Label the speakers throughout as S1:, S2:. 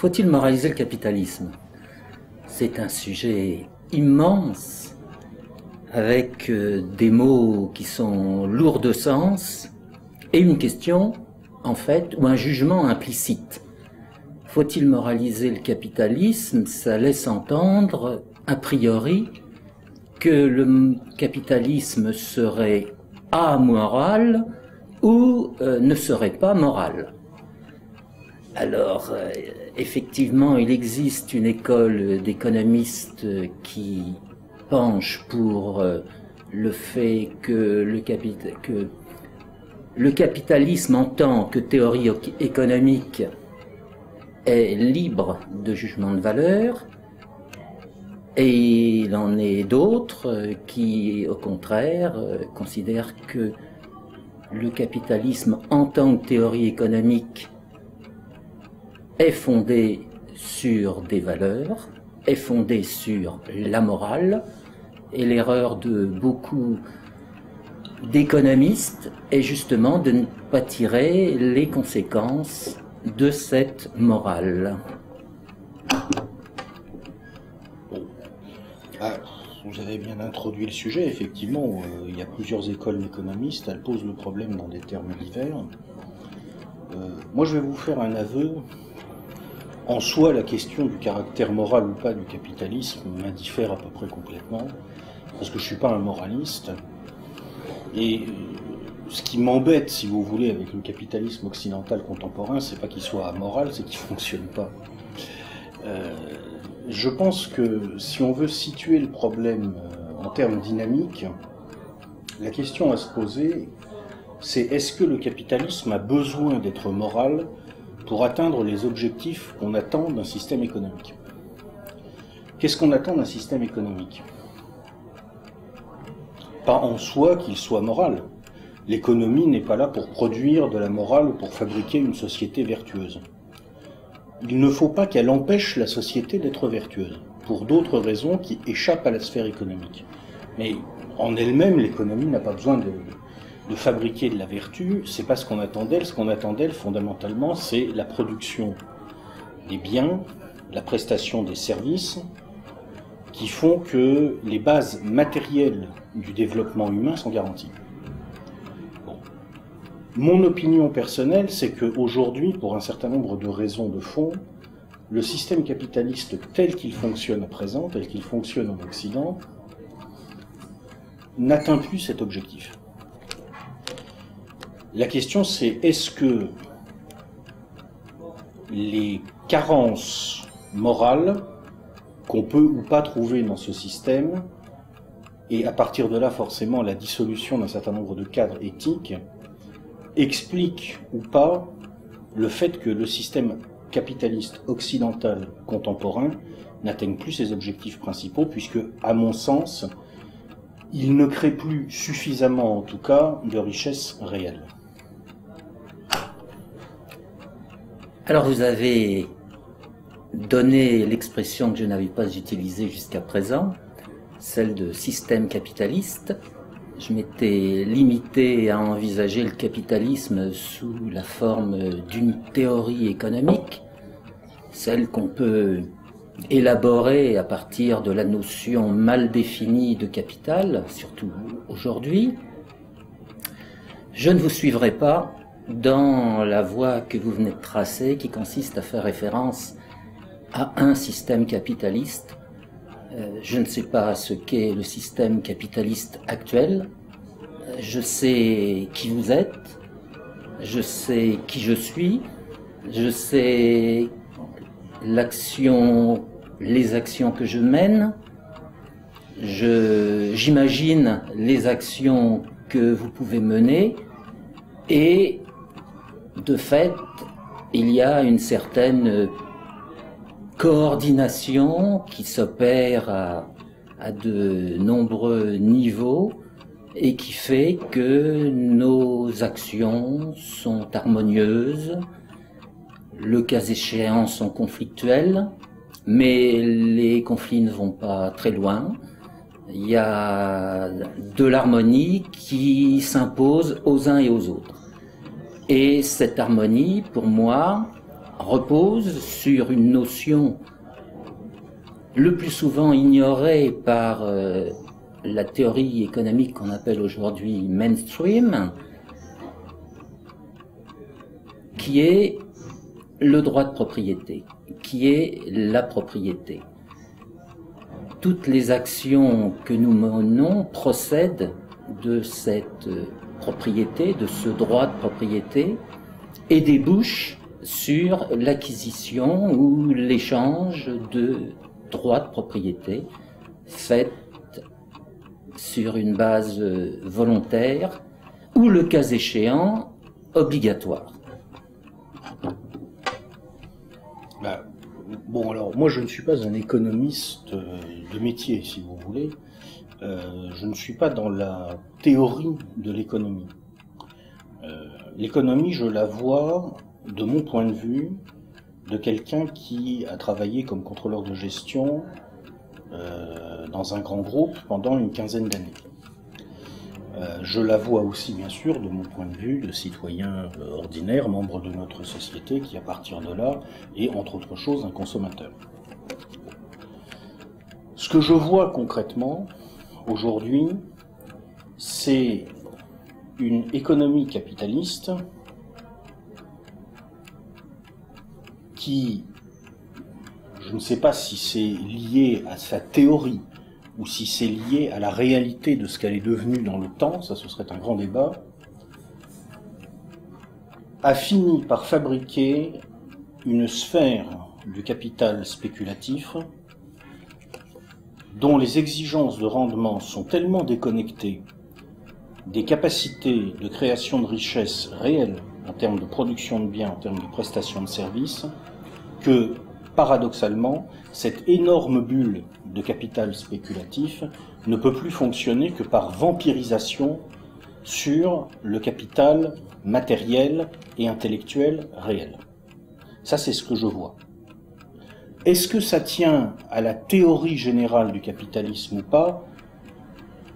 S1: Faut-il moraliser le capitalisme? C'est un sujet immense, avec euh, des mots qui sont lourds de sens, et une question, en fait, ou un jugement implicite. Faut-il moraliser le capitalisme? Ça laisse entendre, a priori, que le capitalisme serait amoral ou euh, ne serait pas moral. Alors, euh, effectivement, il existe une école d'économistes qui penche pour euh, le fait que le, que le capitalisme en tant que théorie économique est libre de jugement de valeur, et il en est d'autres qui, au contraire, considèrent que le capitalisme en tant que théorie économique est fondé sur des valeurs, est fondé sur la morale, et l'erreur de beaucoup d'économistes est justement de ne pas tirer les conséquences de cette morale.
S2: Ah, vous avez bien introduit le sujet, effectivement, euh, il y a plusieurs écoles d'économistes, elles posent le problème dans des termes divers. Euh, moi je vais vous faire un aveu. En soi, la question du caractère moral ou pas du capitalisme m'indiffère à peu près complètement, parce que je ne suis pas un moraliste. Et euh, ce qui m'embête, si vous voulez, avec le capitalisme occidental contemporain, c'est pas qu'il soit amoral, c'est qu'il fonctionne pas je pense que si on veut situer le problème euh, en termes dynamiques, la question à se poser, c'est est-ce que le capitalisme a besoin d'être moral pour atteindre les objectifs qu'on attend d'un système économique Qu'est-ce qu'on attend d'un système économique? Pas en soi qu'il soit moral. L'économie n'est pas là pour produire de la morale ou pour fabriquer une société vertueuse il ne faut pas qu'elle empêche la société d'être vertueuse, pour d'autres raisons qui échappent à la sphère économique. Mais en elle-même, l'économie n'a pas besoin de, fabriquer de la vertu, c'est pas ce qu'on attend d'elle. Ce qu'on attend d'elle, fondamentalement, c'est la production des biens, la prestation des services, qui font que les bases matérielles du développement humain sont garanties. Mon opinion personnelle, c'est qu'aujourd'hui, pour un certain nombre de raisons de fond, le système capitaliste tel qu'il fonctionne à présent, tel qu'il fonctionne en Occident, n'atteint plus cet objectif. La question c'est est-ce que les carences morales qu'on peut ou pas trouver dans ce système, et à partir de là forcément la dissolution d'un certain nombre de cadres éthiques, explique ou pas le fait que le système capitaliste occidental contemporain n'atteigne plus ses objectifs principaux, puisque, à mon sens, il ne crée plus suffisamment, en tout cas, de richesses réelles.
S1: Alors vous avez donné l'expression que je n'avais pas utilisée jusqu'à présent, celle de système capitaliste je m'étais limité à envisager le capitalisme sous la forme d'une théorie économique, celle qu'on peut élaborer à partir de la notion mal définie de capital, surtout aujourd'hui. Je ne vous suivrai pas dans la voie que vous venez de tracer, qui consiste à faire référence à un système capitaliste euh, je ne sais pas ce qu'est le système capitaliste actuel. Euh, je sais qui vous êtes. Je sais qui je suis. Je sais l'action, les actions que je mène. j'imagine les actions que vous pouvez mener. Et de fait, il y a une certaine coordination qui s'opère à, de nombreux niveaux et qui fait que nos actions sont harmonieuses, le cas échéant sont conflictuelles, mais les conflits ne vont pas très loin. Il y a de l'harmonie qui s'impose aux uns et aux autres. Et cette harmonie, pour moi, repose sur une notion le plus souvent ignorée par euh, la théorie économique qu'on appelle aujourd'hui mainstream, qui est le droit de propriété, qui est la propriété. Toutes les actions que nous menons procèdent de cette propriété, de ce droit de propriété, et débouchent sur l'acquisition ou l'échange de droits de propriété faits sur une base volontaire ou le cas échéant obligatoire.
S2: Bah, bon, alors moi je ne suis pas un économiste euh, de métier, si vous voulez. Euh, je ne suis pas dans la théorie de l'économie. Euh, l'économie, je la vois, de mon point de vue, de quelqu'un qui a travaillé comme contrôleur de gestion dans un grand groupe pendant une quinzaine d'années. Euh, je la vois aussi, bien sûr, de mon point de vue, de citoyen euh, ordinaire, membre de notre société, qui à partir de là est, entre autres choses, un consommateur. Ce que je vois concrètement aujourd'hui, c'est une économie capitaliste qui, je ne sais pas si c'est lié à sa théorie, ou si c'est lié à la réalité de ce qu'elle est devenue dans le temps, ça ce serait un grand débat, a fini par fabriquer une sphère du capital spéculatif dont les exigences de rendement sont tellement déconnectées des capacités de création de richesses réelles en termes de production de biens, en termes de prestation de services, que paradoxalement, cette énorme bulle de capital spéculatif ne peut plus fonctionner que par vampirisation sur le capital matériel et intellectuel réel. Ça, c'est ce que je vois. Est-ce que ça tient à la théorie générale du capitalisme ou pas?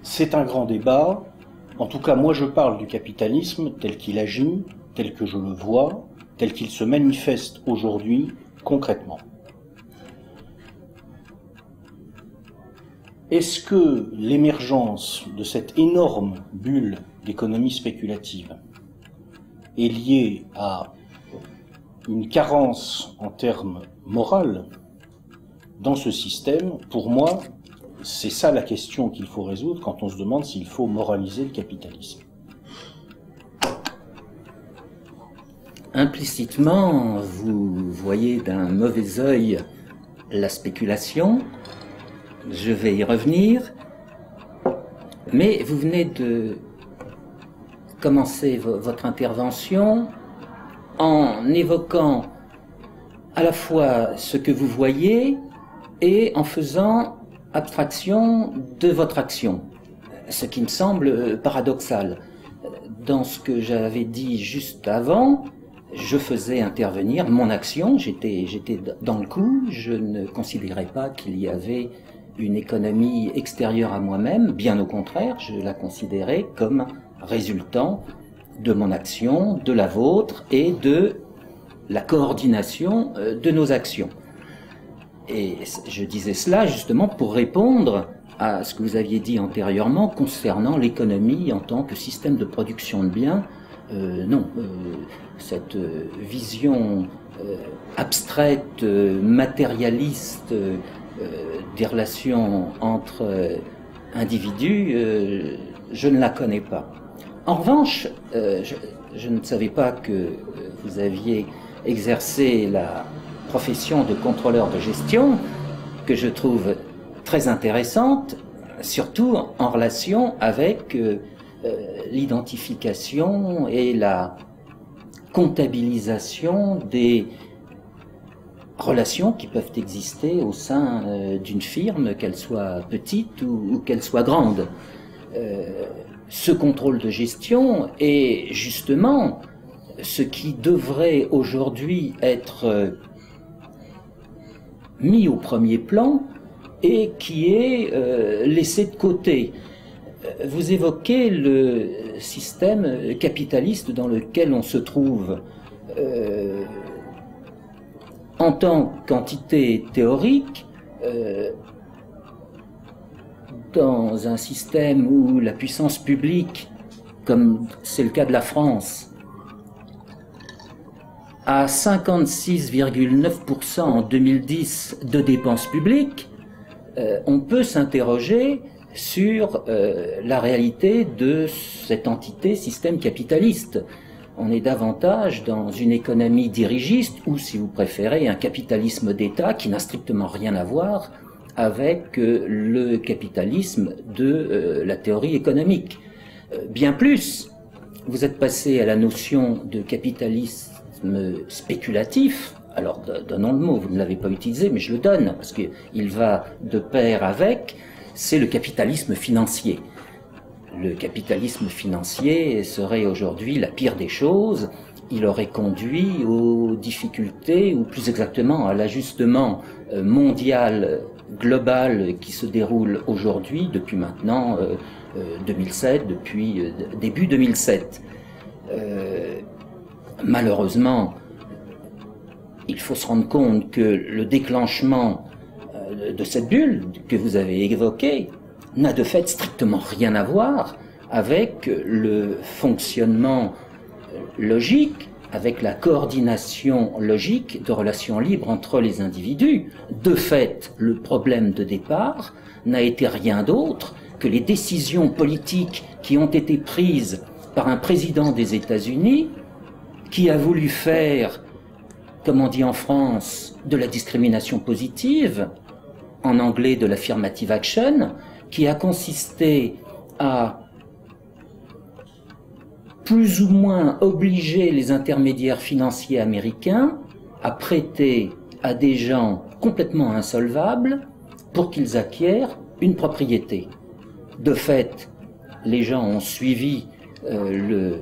S2: C'est un grand débat. En tout cas, moi, je parle du capitalisme tel qu'il agit, tel que je le vois, tel qu'il se manifeste aujourd'hui concrètement. Est-ce que l'émergence de cette énorme bulle d'économie spéculative est liée à une carence en termes moraux dans ce système. Pour moi, c'est ça la question qu'il faut résoudre quand on se demande s'il faut moraliser le capitalisme.
S1: Implicitement, vous voyez d'un mauvais œil la spéculation, je vais y revenir, mais vous venez de commencer votre intervention en évoquant à la fois ce que vous voyez et en faisant abstraction de votre action, ce qui me semble paradoxal. Dans ce que j'avais dit juste avant, je faisais intervenir mon action, j'étais, j'étais dans le coup, je ne considérais pas qu'il y avait une économie extérieure à moi-même, bien au contraire, je la considérais comme résultant de mon action, de la vôtre et de la coordination euh, de nos actions. Et je disais cela justement pour répondre à ce que vous aviez dit antérieurement concernant l'économie en tant que système de production de biens euh, non, euh, cette euh, vision abstraite, matérialiste des relations entre individus, je ne la connais pas. En revanche, je, je, ne savais pas que vous aviez exercé la profession de contrôleur de gestion, que je trouve très intéressante, surtout en relation avec euh, l'identification et la comptabilisation des relations qui peuvent exister au sein euh, d'une firme, qu'elle soit petite ou, qu'elle soit grande. Euh, ce contrôle de gestion est justement ce qui devrait aujourd'hui être mis au premier plan et qui est laissé de côté. Euh, vous évoquez le système capitaliste dans lequel on se trouve. Euh, en tant qu'entité théorique, euh, dans un système où la puissance publique, comme c'est le cas de la France, a 56,9% en 2010 de dépenses publiques, euh, on peut s'interroger sur euh, la réalité de cette entité système capitaliste. On est davantage dans une économie dirigiste ou, si vous préférez, un capitalisme d'État qui n'a strictement rien à voir avec euh, le capitalisme de euh, la théorie économique. bien plus, vous êtes passé à la notion de capitalisme spéculatif, alors donnons le mot, vous ne l'avez pas utilisé, mais je le donne, parce qu'il va de pair avec c'est le capitalisme financier. Le capitalisme financier serait aujourd'hui la pire des choses. Il aurait conduit aux difficultés, ou plus exactement à l'ajustement euh, mondial, global qui se déroule aujourd'hui, depuis maintenant 2007, euh, euh, depuis début 2007. malheureusement, il faut se rendre compte que le déclenchement de cette bulle que vous avez évoquée n'a de fait strictement rien à voir avec le fonctionnement logique, avec la coordination logique de relations libres entre les individus. De fait, le problème de départ n'a été rien d'autre que les décisions politiques qui ont été prises par un président des États-Unis qui a voulu faire, comme on dit en France, de la discrimination positive, en anglais de l'affirmative action, qui a consisté à plus ou moins obliger les intermédiaires financiers américains à prêter à des gens complètement insolvables pour qu'ils acquièrent une propriété. De fait, les gens ont suivi euh,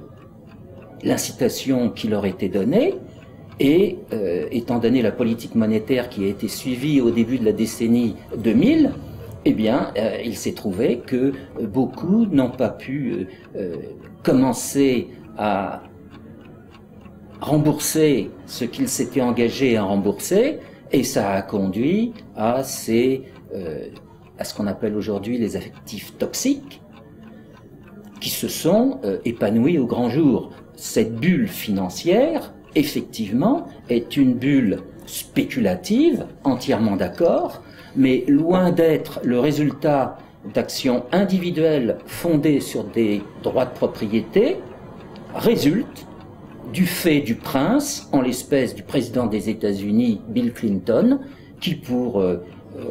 S1: l'incitation qui leur était donnée, et euh, étant donné la politique monétaire qui a été suivie au début de la décennie 2000, eh bien, euh, il s'est trouvé que beaucoup n'ont pas pu commencer à rembourser ce qu'ils s'étaient engagés à rembourser, et ça a conduit à ces, à ce qu'on appelle aujourd'hui les affectifs toxiques, qui se sont épanouis au grand jour. Cette bulle financière, effectivement, est une bulle spéculative, entièrement d'accord, mais loin d'être le résultat d'actions individuelles fondées sur des droits de propriété, résulte du fait du prince, en l'espèce du président des États-Unis, Bill Clinton, qui pour euh, euh,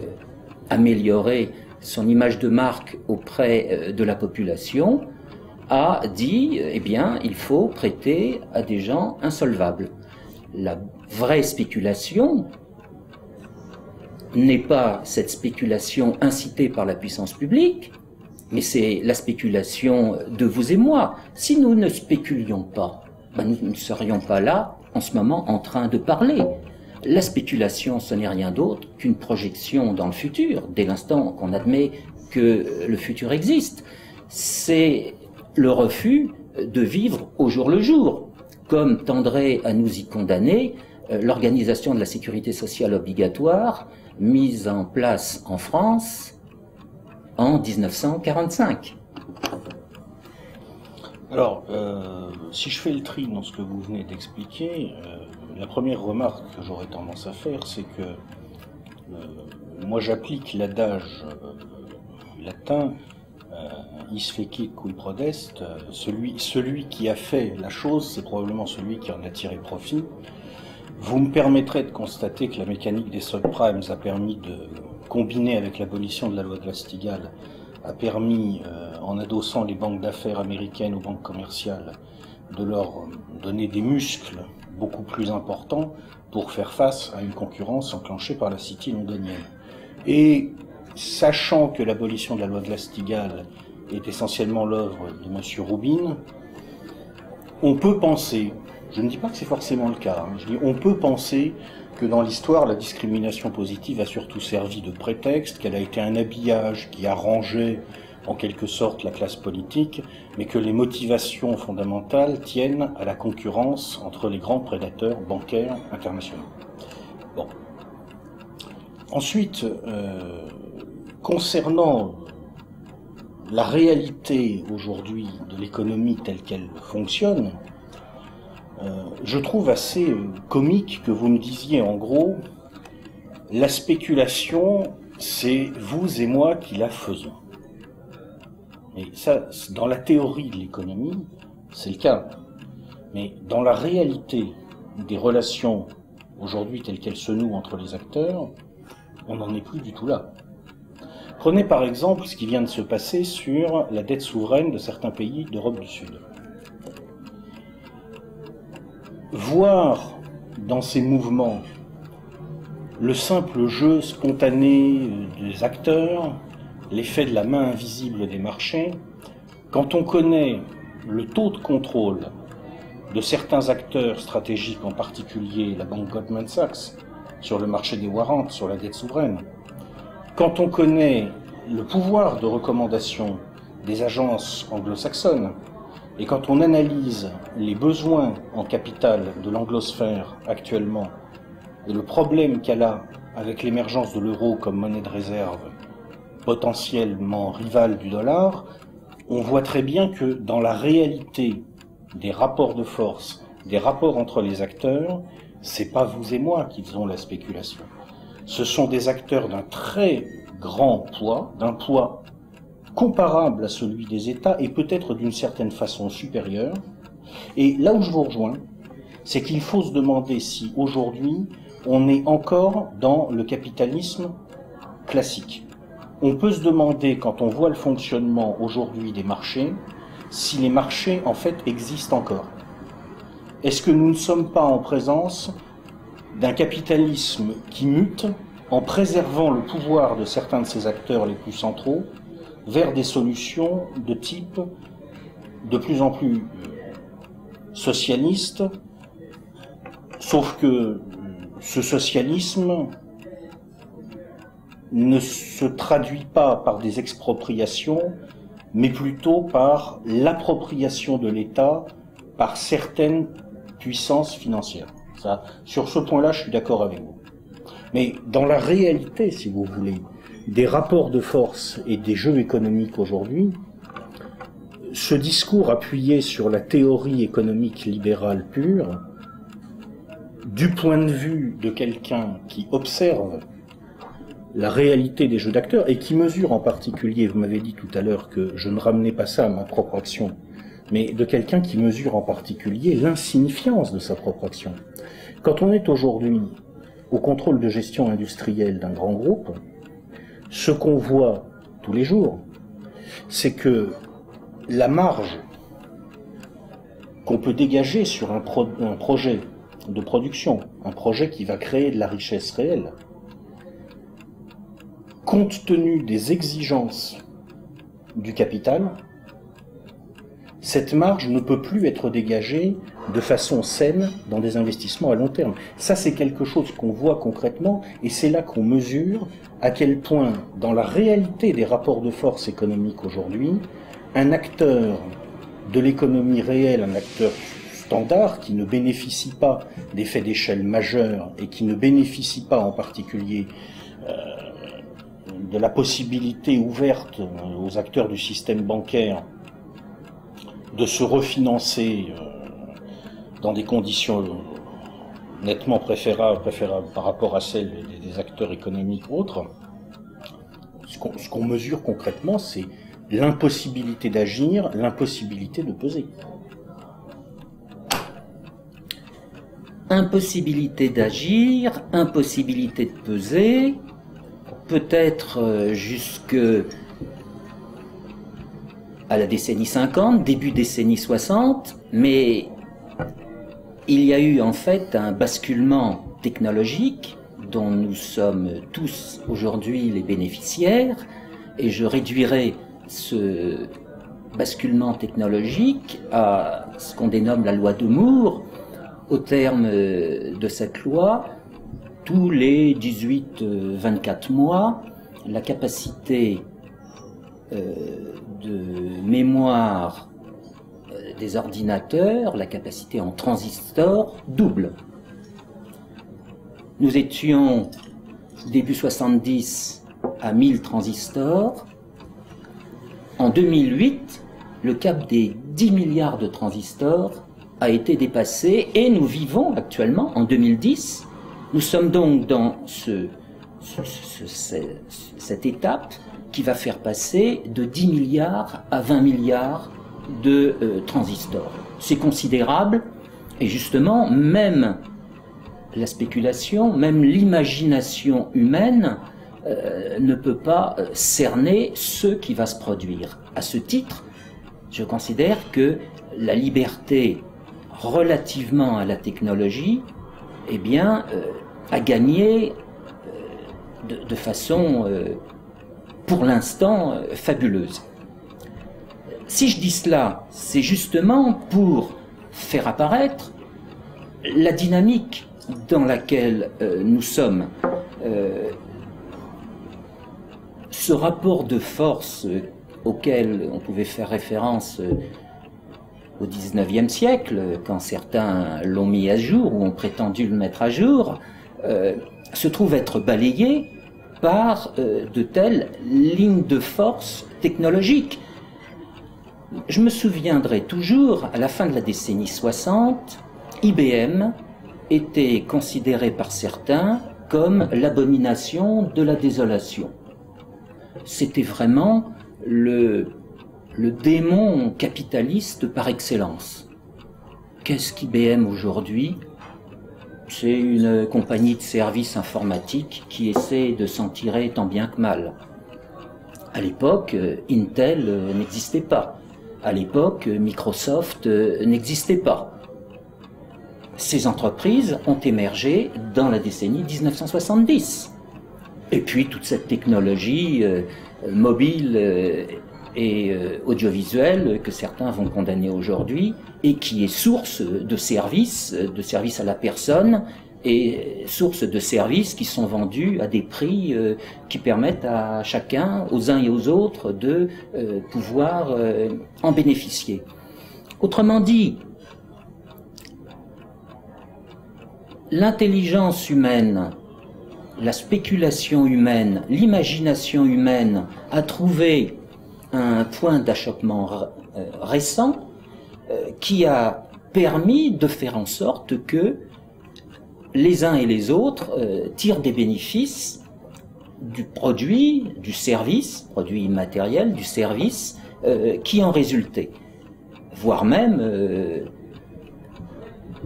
S1: améliorer son image de marque auprès euh, de la population, a dit, eh bien, il faut prêter à des gens insolvables. La vraie spéculation n'est pas cette spéculation incitée par la puissance publique, mais c'est la spéculation de vous et moi. Si nous ne spéculions pas, ben, nous ne serions pas là en ce moment en train de parler. La spéculation, ce n'est rien d'autre qu'une projection dans le futur, dès l'instant qu'on admet que le futur existe. C'est le refus de vivre au jour le jour, comme tendrait à nous y condamner euh, l'organisation de la sécurité sociale obligatoire mise en place en France en 1945.
S2: Alors, euh, si je fais le tri dans ce que vous venez d'expliquer, euh, la première remarque que j'aurais tendance à faire, c'est que moi j'applique l'adage latin is fecit qui prodeste, celui, celui qui a fait la chose, c'est probablement celui qui en a tiré profit. Vous me permettrez de constater que la mécanique des subprimes a permis de combiner avec l'abolition de la loi Glass-Steagall, a permis, euh, en adossant les banques d'affaires américaines aux banques commerciales, de leur donner des muscles beaucoup plus importants pour faire face à une concurrence enclenchée par la City londonienne. Et sachant que l'abolition de la loi Glass-Steagall est essentiellement l'œuvre de M. Rubin, on peut penser, je ne dis pas que c'est forcément le cas, hein, on peut penser que dans l'histoire, la discrimination positive a surtout servi de prétexte, qu'elle a été un habillage qui arrangeait en quelque sorte la classe politique, mais que les motivations fondamentales tiennent à la concurrence entre les grands prédateurs bancaires internationaux. Bon. Ensuite, euh, concernant la réalité aujourd'hui de l'économie telle qu'elle fonctionne, je trouve assez comique que vous me disiez en gros, la spéculation, c'est vous et moi qui la faisons. Et ça, dans la théorie de l'économie, c'est le cas. Mais dans la réalité des relations aujourd'hui telles qu'elles se nouent entre les acteurs, on n'en est plus du tout là. Prenez par exemple ce qui vient de se passer sur la dette souveraine de certains pays d'Europe du Sud. Voir dans ces mouvements le simple jeu spontané des acteurs, l'effet de la main invisible des marchés, quand on connaît le taux de contrôle de certains acteurs stratégiques, en particulier la banque Goldman Sachs, sur le marché des warrants, sur la dette souveraine, quand on connaît le pouvoir de recommandation des agences anglo-saxonnes, et quand on analyse les besoins en capital de l'anglosphère actuellement, et le problème qu'elle a avec l'émergence de l'euro comme monnaie de réserve potentiellement rivale du dollar, on voit très bien que dans la réalité des rapports de force, des rapports entre les acteurs, c'est pas vous et moi qui faisons la spéculation. Ce sont des acteurs d'un très grand poids, d'un poids comparable à celui des États et peut-être d'une certaine façon supérieur. Et là où je vous rejoins, c'est qu'il faut se demander si aujourd'hui on est encore dans le capitalisme classique. On peut se demander, quand on voit le fonctionnement aujourd'hui des marchés, si les marchés en fait existent encore. Est-ce que nous ne sommes pas en présence d'un capitalisme qui mute en préservant le pouvoir de certains de ses acteurs les plus centraux vers des solutions de type de plus en plus socialiste, sauf que ce socialisme ne se traduit pas par des expropriations, mais plutôt par l'appropriation de l'État par certaines puissances financières. Sur ce point-là, je suis d'accord avec vous. Mais dans la réalité, si vous voulez, des rapports de force et des jeux économiques aujourd'hui, ce discours appuyé sur la théorie économique libérale pure, du point de vue de quelqu'un qui observe la réalité des jeux d'acteurs et qui mesure en particulier, vous m'avez dit tout à l'heure que je ne ramenais pas ça à ma propre action, mais de quelqu'un qui mesure en particulier l'insignifiance de sa propre action. Quand on est aujourd'hui au contrôle de gestion industrielle d'un grand groupe, ce qu'on voit tous les jours, c'est que la marge qu'on peut dégager sur un, projet de production, un projet qui va créer de la richesse réelle, compte tenu des exigences du capital, cette marge ne peut plus être dégagée de façon saine dans des investissements à long terme. Ça, c'est quelque chose qu'on voit concrètement et c'est là qu'on mesure à quel point, dans la réalité des rapports de force économiques aujourd'hui, un acteur de l'économie réelle, un acteur standard qui ne bénéficie pas d'effets d'échelle majeurs et qui ne bénéficie pas en particulier euh, de la possibilité ouverte aux acteurs du système bancaire de se refinancer euh, dans des conditions nettement préférables, préférables par rapport à celles des, acteurs économiques autres, ce qu'on mesure concrètement, c'est l'impossibilité d'agir, l'impossibilité de peser.
S1: Impossibilité d'agir, impossibilité de peser, peut-être euh, jusque à la décennie 50, début décennie 60, mais il y a eu en fait un basculement technologique dont nous sommes tous aujourd'hui les bénéficiaires, et je réduirai ce basculement technologique à ce qu'on dénomme la loi de Moore. Au terme de cette loi, tous les 18-24 mois, la capacité euh, de mémoire euh, ordinateurs, la capacité en transistor double. Nous étions début 70 à 1000 transistors. En 2008, le cap des 10 milliards de transistors a été dépassé et nous vivons actuellement en 2010. Nous sommes donc dans ce, cette étape qui va faire passer de 10 milliards à 20 milliards de euh, transistors. C'est considérable et justement, même la spéculation, même l'imagination humaine euh, ne peut pas euh, cerner ce qui va se produire. À ce titre, je considère que la liberté relativement à la technologie, eh bien, a gagné de, façon, pour l'instant, fabuleuse. Si je dis cela, c'est justement pour faire apparaître la dynamique dans laquelle euh, nous sommes. Euh, ce rapport de force auquel on pouvait faire référence euh, au XIXe siècle, quand certains l'ont mis à jour ou ont prétendu le mettre à jour, se trouve être balayé par de telles lignes de force technologiques je me souviendrai toujours, à la fin de la décennie 60, IBM était considéré par certains comme l'abomination de la désolation. C'était vraiment le, démon capitaliste par excellence. Qu'est-ce qu'IBM aujourd'hui? C'est une compagnie de services informatiques qui essaie de s'en tirer tant bien que mal. À l'époque, Intel n'existait pas. À l'époque, Microsoft euh, n'existait pas. Ces entreprises ont émergé dans la décennie 1970. Et puis toute cette technologie euh, mobile euh, et audiovisuelle que certains vont condamner aujourd'hui et qui est source de services, de services à la personne et source de services qui sont vendus à des prix euh, qui permettent à chacun, aux uns et aux autres, de euh, pouvoir euh, en bénéficier. Autrement dit, l'intelligence humaine, la spéculation humaine, l'imagination humaine a trouvé un point d'achoppement récent qui a permis de faire en sorte que les uns et les autres euh, tirent des bénéfices du produit, du service, produit immatériel, du service euh, qui en résultait. Voire même, euh,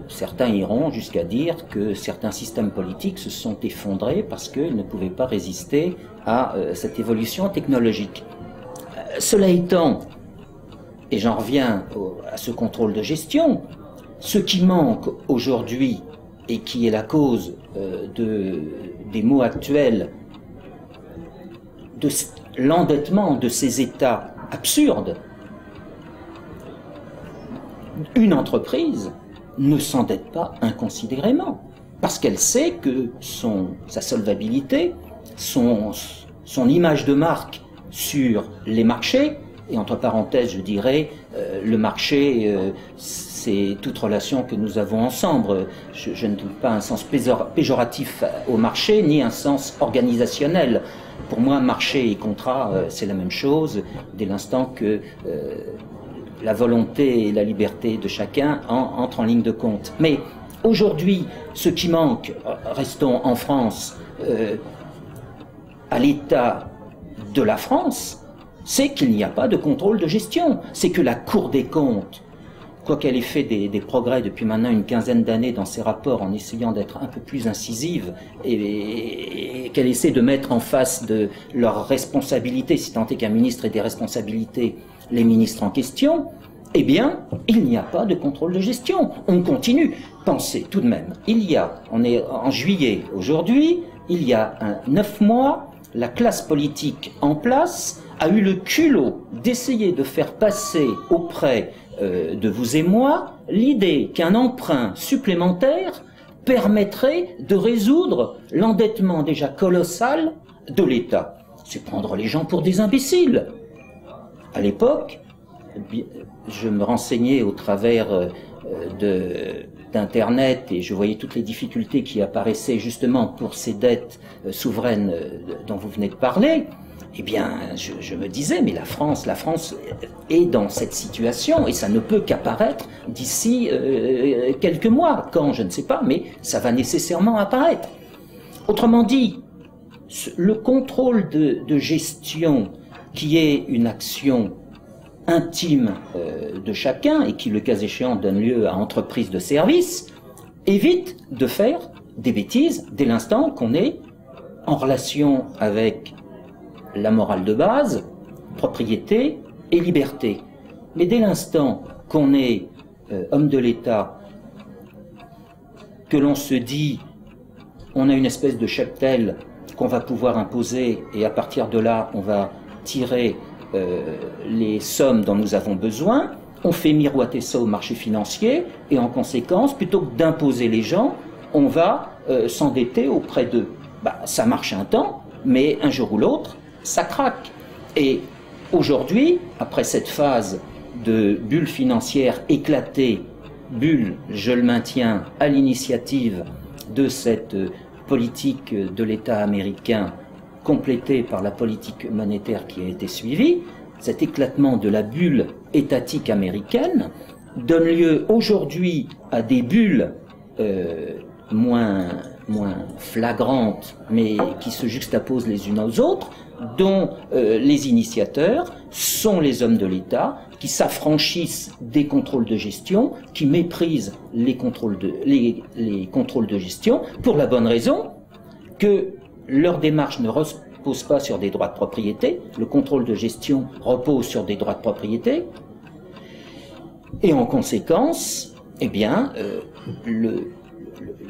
S1: certains iront jusqu'à dire que certains systèmes politiques se sont effondrés parce qu'ils ne pouvaient pas résister à cette évolution technologique. cela étant, et j'en reviens à ce contrôle de gestion, ce qui manque aujourd'hui et qui est la cause euh, de, des maux actuels, de l'endettement de ces États absurdes, une entreprise ne s'endette pas inconsidérément, parce qu'elle sait que son, sa solvabilité, son image de marque sur les marchés, et entre parenthèses, je dirais, euh, le marché, euh, c'est toute relation que nous avons ensemble. Je, ne trouve pas un sens péjoratif au marché, ni un sens organisationnel. Pour moi, marché et contrat, euh, c'est la même chose, dès l'instant que la volonté et la liberté de chacun entrent en ligne de compte. Mais aujourd'hui, ce qui manque, restons en France, à l'état de la France, c'est qu'il n'y a pas de contrôle de gestion. C'est que la Cour des comptes, quoiqu'elle ait fait des, progrès depuis maintenant une quinzaine d'années dans ses rapports en essayant d'être un peu plus incisive et, qu'elle essaie de mettre en face de leurs responsabilités, si tant est qu'un ministre ait des responsabilités, les ministres en question, eh bien, il n'y a pas de contrôle de gestion. On continue. Pensez tout de même, il y a, on est en juillet aujourd'hui, il y a neuf mois, la classe politique en place a eu le culot d'essayer de faire passer auprès euh, de vous et moi l'idée qu'un emprunt supplémentaire permettrait de résoudre l'endettement déjà colossal de l'État. C'est prendre les gens pour des imbéciles. À l'époque, je me renseignais au travers euh, de d'Internet et je voyais toutes les difficultés qui apparaissaient justement pour ces dettes euh, souveraines euh, dont vous venez de parler, eh bien, je, me disais, mais la France, la France est dans cette situation et ça ne peut qu'apparaître d'ici euh, quelques mois. Quand, je ne sais pas, mais ça va nécessairement apparaître. Autrement dit, le contrôle de, gestion, qui est une action intime euh, de chacun et qui, le cas échéant, donne lieu à entreprise de service, évite de faire des bêtises dès l'instant qu'on est en relation avec la morale de base, propriété et liberté. Mais dès l'instant qu'on est euh, homme de l'État, que l'on se dit on a une espèce de cheptel qu'on va pouvoir imposer et à partir de là on va tirer les sommes dont nous avons besoin, on fait miroiter ça au marché financier et en conséquence, plutôt que d'imposer les gens, on va euh, s'endetter auprès d'eux. Bah, ça marche un temps, mais un jour ou l'autre, ça craque. Et aujourd'hui, après cette phase de bulle financière éclatée, bulle, je le maintiens, à l'initiative de cette politique de l'État américain complétée par la politique monétaire qui a été suivie, cet éclatement de la bulle étatique américaine donne lieu aujourd'hui à des bulles euh, moins, flagrantes, mais qui se juxtaposent les unes aux autres, dont euh, les initiateurs sont les hommes de l'État qui s'affranchissent des contrôles de gestion, qui méprisent les contrôles de, les contrôles de gestion, pour la bonne raison que leur démarche ne repose pas sur des droits de propriété, le contrôle de gestion repose sur des droits de propriété, et en conséquence, eh bien, euh, le,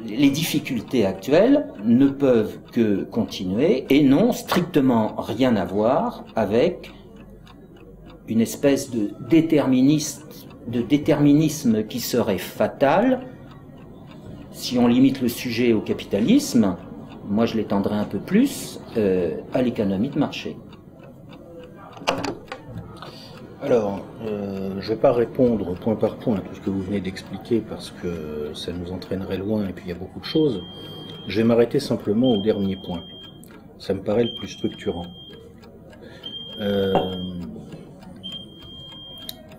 S1: les difficultés actuelles ne peuvent que continuer et n'ont strictement rien à voir avec une espèce de de déterminisme qui serait fatal si on limite le sujet au capitalisme, moi je l'étendrai un peu plus, euh, à l'économie de marché.
S2: Alors, euh, je ne vais pas répondre point par point à tout ce que vous venez d'expliquer parce que ça nous entraînerait loin et puis il y a beaucoup de choses. Je vais m'arrêter simplement au dernier point. Ça me paraît le plus structurant. Euh,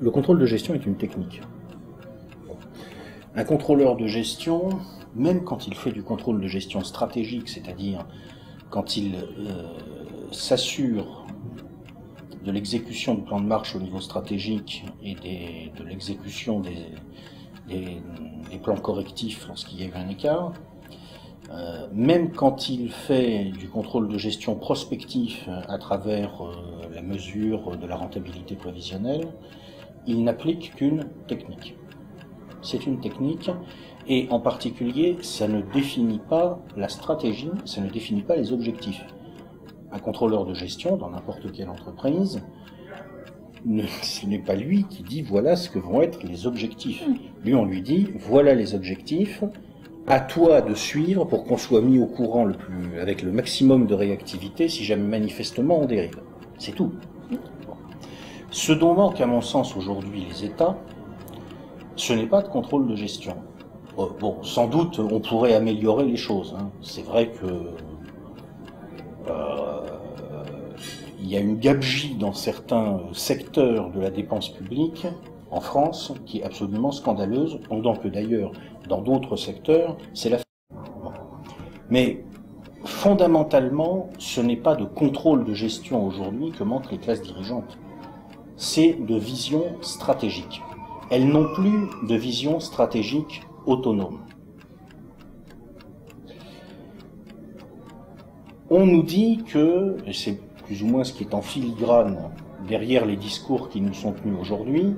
S2: le contrôle de gestion est une technique. Un contrôleur de gestion, même quand il fait du contrôle de gestion stratégique, c'est-à-dire quand il euh, s'assure de l'exécution du plan de marche au niveau stratégique et de l'exécution des, plans correctifs lorsqu'il y a eu un écart, euh, même quand il fait du contrôle de gestion prospectif à travers euh, la mesure de la rentabilité prévisionnelle, il n'applique qu'une technique. C'est une technique et en particulier, ça ne définit pas la stratégie, ça ne définit pas les objectifs un contrôleur de gestion dans n'importe quelle entreprise, ce n'est pas lui qui dit voilà ce que vont être les objectifs. Lui, on lui dit voilà les objectifs, à toi de suivre pour qu'on soit mis au courant avec le maximum de réactivité si jamais manifestement on dérive. C'est tout. Ce dont manquent à mon sens aujourd'hui les États, ce n'est pas de contrôle de gestion. Euh, bon, sans doute on pourrait améliorer les choses. Hein. C'est vrai que euh, il y a une gabegie dans certains secteurs de la dépense publique en France qui est absolument scandaleuse, pendant que d'ailleurs dans d'autres secteurs, c'est la Mais fondamentalement, ce n'est pas de contrôle de gestion aujourd'hui que manquent les classes dirigeantes. C'est de vision stratégique. Elles n'ont plus de vision stratégique autonome. On nous dit que, et c'est plus ou moins ce qui est en filigrane derrière les discours qui nous sont tenus aujourd'hui,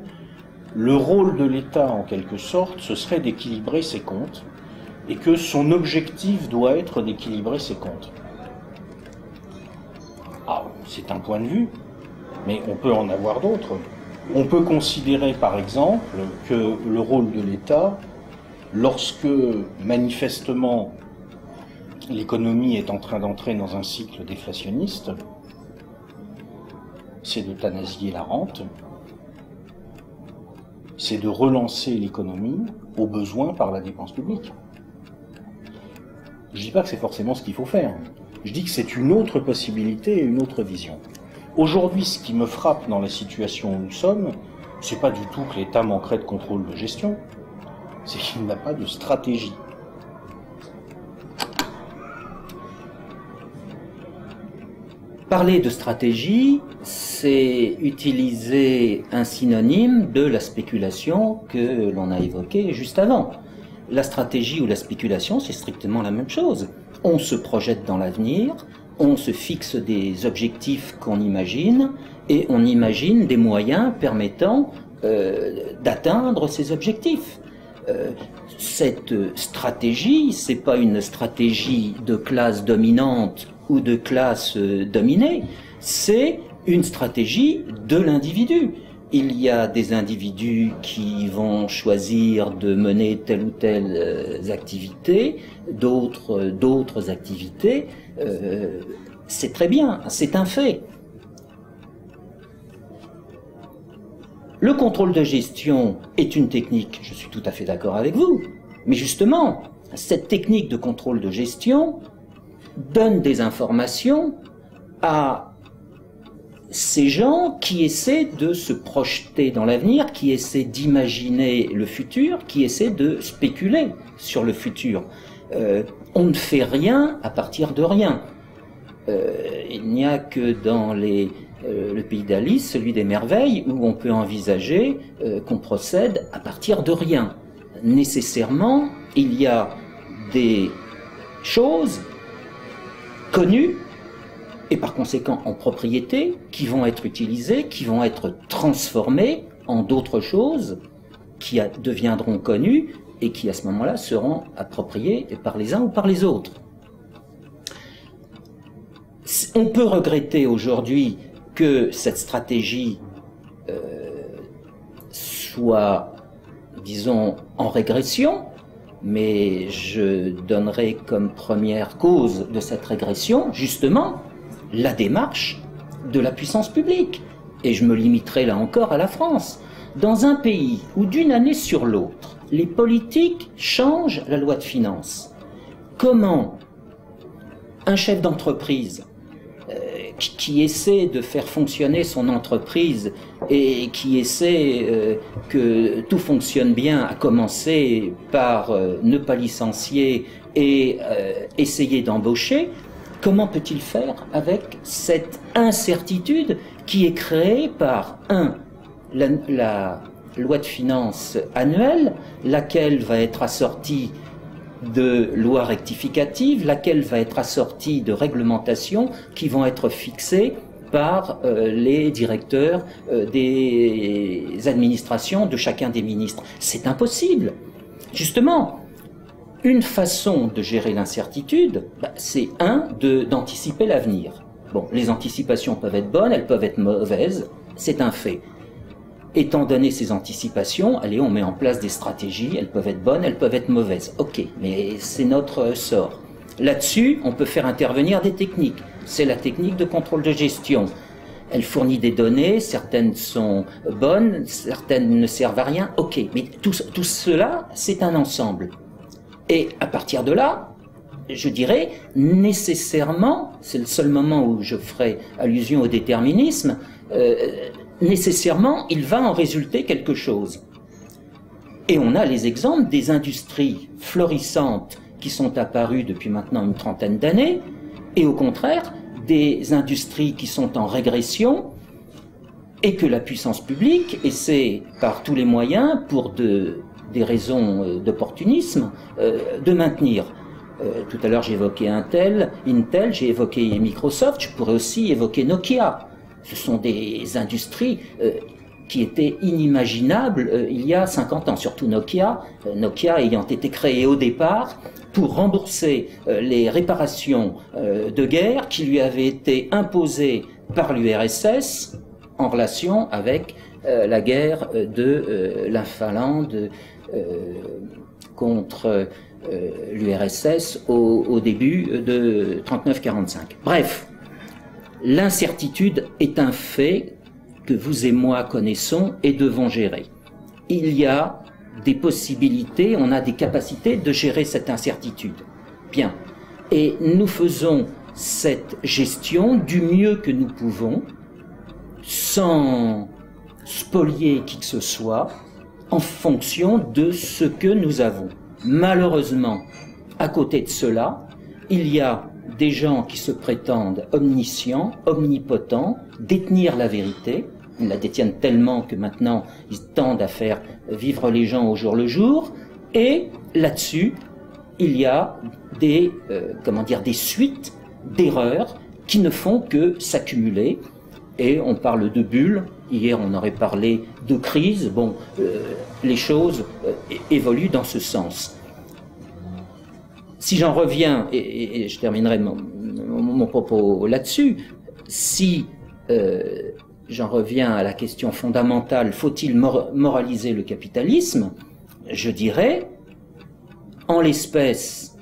S2: le rôle de l'État, en quelque sorte, ce serait d'équilibrer ses comptes, et que son objectif doit être d'équilibrer ses comptes. Ah, c'est un point de vue, mais on peut en avoir d'autres. On peut considérer, par exemple, que le rôle de l'État, lorsque manifestement l'économie est en train d'entrer dans un cycle déflationniste, c'est d'euthanasier la rente c'est de relancer l'économie au besoin par la dépense publique. Je dis pas que c'est forcément ce qu'il faut faire. Je dis que c'est une autre possibilité et une autre vision. Aujourd'hui, ce qui me frappe dans la situation où nous sommes, c'est pas du tout que l'État manquerait de contrôle de gestion, c'est qu'il n'a pas de stratégie.
S1: Parler de stratégie, c'est utiliser un synonyme de la spéculation que l'on a évoqué juste avant. La stratégie ou la spéculation, c'est strictement la même chose. On se projette dans l'avenir, on se fixe des objectifs qu'on imagine et on imagine des moyens permettant euh, d'atteindre ces objectifs. Euh, cette stratégie, c'est pas une stratégie de classe dominante ou de classe euh, dominée, c'est une stratégie de l'individu. Il y a des individus qui vont choisir de mener telle ou telle euh, activité, d'autres d'autres activités. Euh, c'est très bien, c'est un fait. Le contrôle de gestion est une technique, je suis tout à fait d'accord avec vous, mais justement, cette technique de contrôle de gestion donne des informations à ces gens qui essaient de se projeter dans l'avenir, qui essaient d'imaginer le futur, qui essaient de spéculer sur le futur. Euh, on ne fait rien à partir de rien. Euh, il n'y a que dans les, euh, le pays d'Alice, celui des merveilles, où on peut envisager qu'on procède à partir de rien. Nécessairement, il y a des choses connues et par conséquent en propriété qui vont être utilisées, qui vont être transformées en d'autres choses qui deviendront connues et qui à ce moment-là seront appropriées par les uns ou par les autres. On peut regretter aujourd'hui que cette stratégie euh, soit, disons, en régression, mais je donnerai comme première cause de cette régression, justement, la démarche de la puissance publique. Et je me limiterai là encore à la France. Dans un pays où d'une année sur l'autre, les politiques changent la loi de finances, comment un chef d'entreprise qui essaie de faire fonctionner son entreprise et qui essaie euh, que tout fonctionne bien, à commencer par euh, ne pas licencier et essayer d'embaucher, Comment peut-il faire avec cette incertitude qui est créée par, un, la, loi de finances annuelle, laquelle va être assortie de lois rectificatives, laquelle va être assortie de réglementations qui vont être fixées par euh, les directeurs euh, des administrations de chacun des ministres. C'est impossible. Justement, une façon de gérer l'incertitude, bah, c'est un d'anticiper l'avenir. Bon, les anticipations peuvent être bonnes, elles peuvent être mauvaises, c'est un fait. Étant donné ces anticipations, allez, on met en place des stratégies, elles peuvent être bonnes, elles peuvent être mauvaises. Ok, mais c'est notre sort. Là-dessus, on peut faire intervenir des techniques. C'est la technique de contrôle de gestion. Elle fournit des données, certaines sont bonnes, certaines ne servent à rien. Ok, mais tout, cela, c'est un ensemble. Et à partir de là, je dirais nécessairement, c'est le seul moment où je ferai allusion au déterminisme, euh, nécessairement il va en résulter quelque chose. Et on a les exemples des industries florissantes qui sont apparues depuis maintenant une trentaine d'années, et au contraire des industries qui sont en régression, et que la puissance publique essaie par tous les moyens pour de des raisons euh, d'opportunisme, euh, de maintenir. Euh, tout à l'heure j'ai évoqué Intel, Intel, j'ai évoqué Microsoft, je pourrais aussi évoquer Nokia. Ce sont des industries qui étaient inimaginables il y a 50 ans, surtout Nokia, Nokia ayant été créé au départ pour rembourser les réparations de guerre qui lui avaient été imposées par l'URSS en relation avec la guerre de la Finlande euh, contre euh, l'URSS au, début de 39-45. Bref, l'incertitude est un fait que vous et moi connaissons et devons gérer. il y a des possibilités, on a des capacités de gérer cette incertitude. Bien. Et nous faisons cette gestion du mieux que nous pouvons, sans spolier qui que ce soit, en fonction de ce que nous avons. Malheureusement, à côté de cela, il y a des gens qui se prétendent omniscients, omnipotents, détenir la vérité. Ils la détiennent tellement que maintenant ils tendent à faire vivre les gens au jour le jour. Et là-dessus, il y a des, euh, comment dire, des suites d'erreurs qui ne font que s'accumuler. Et on parle de bulles. Hier, on aurait parlé de crise. Bon, euh, les choses euh, évoluent dans ce sens. Si j'en reviens, et, je terminerai mon, propos là-dessus, si euh, j'en reviens à la question fondamentale, faut-il moraliser le capitalisme Je dirais, en l'espèce,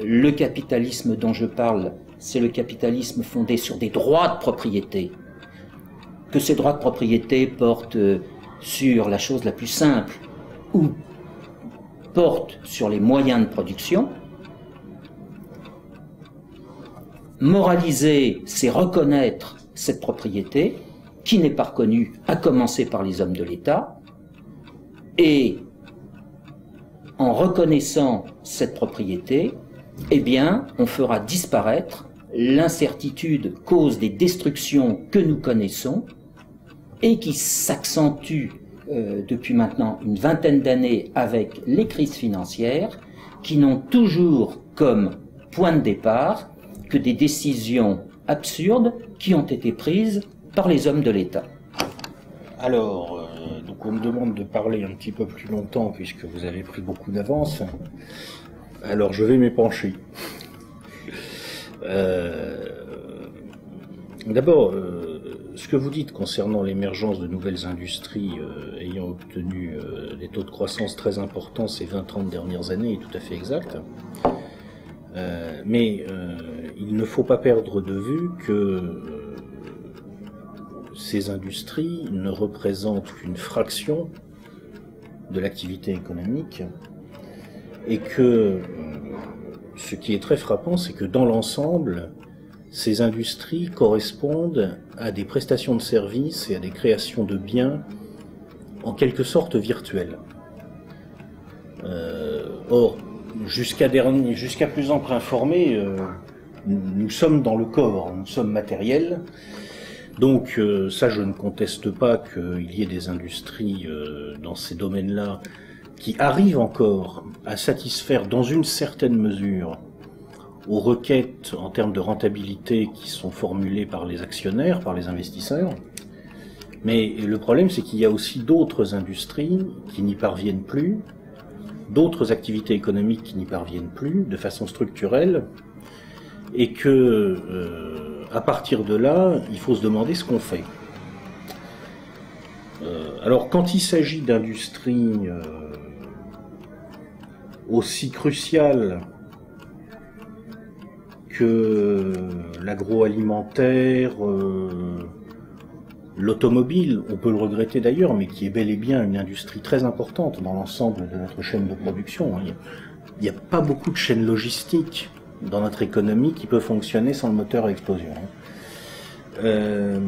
S1: le capitalisme dont je parle, c'est le capitalisme fondé sur des droits de propriété. Que ces droits de propriété portent sur la chose la plus simple ou portent sur les moyens de production, Moraliser, c'est reconnaître cette propriété qui n'est pas reconnue, à commencer par les hommes de l'État, et en reconnaissant cette propriété, eh bien, on fera disparaître l'incertitude cause des destructions que nous connaissons et qui s'accentue euh, depuis maintenant une vingtaine d'années avec les crises financières qui n'ont toujours comme point de départ que des décisions absurdes qui ont été prises par les hommes de l'État.
S2: Alors, euh, donc on me demande de parler un petit peu plus longtemps puisque vous avez pris beaucoup d'avance. Alors je vais m'épancher. Euh, d'abord, euh, ce que vous dites concernant l'émergence de nouvelles industries ayant obtenu des taux de croissance très importants ces 20-30 dernières années est tout à fait exact. mais il ne faut pas perdre de vue que euh, ces industries ne représentent qu'une fraction de l'activité économique et que euh, ce qui est très frappant, c'est que dans l'ensemble, ces industries correspondent à des prestations de services et à des créations de biens en quelque sorte virtuelles. Euh, or, jusqu'à plus ample informé, nous sommes dans le corps, nous sommes matériels. Donc euh, ça, je ne conteste pas qu'il y ait des industries euh, dans ces domaines-là qui arrivent encore à satisfaire dans une certaine mesure aux requêtes en termes de rentabilité qui sont formulées par les actionnaires, par les investisseurs. Mais le problème, c'est qu'il y a aussi d'autres industries qui n'y parviennent plus, d'autres activités économiques qui n'y parviennent plus de façon structurelle, et que euh, à partir de là, il faut se demander ce qu'on fait. Euh, alors quand il s'agit d'industries euh, aussi cruciales que l'agroalimentaire, l'automobile, on peut le regretter d'ailleurs, mais qui est bel et bien une industrie très importante dans l'ensemble de notre chaîne de production. Hein. Il n'y a pas beaucoup de chaînes logistiques dans notre économie qui peut fonctionner sans le moteur à explosion. Euh,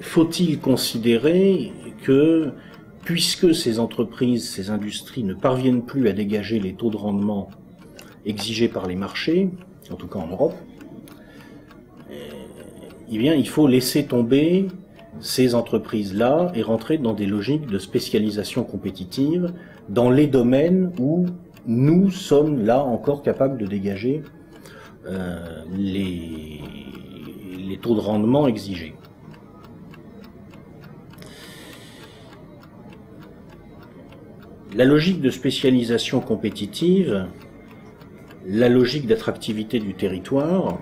S2: faut-il considérer que, puisque ces entreprises, ces industries ne parviennent plus à dégager les taux de rendement exigés par les marchés, en tout cas en Europe, eh bien, il faut laisser tomber ces entreprises-là et rentrer dans des logiques de spécialisation compétitive dans les domaines où nous sommes là encore capables de dégager euh, les, les taux de rendement exigés. La logique de spécialisation compétitive, la logique d'attractivité du territoire,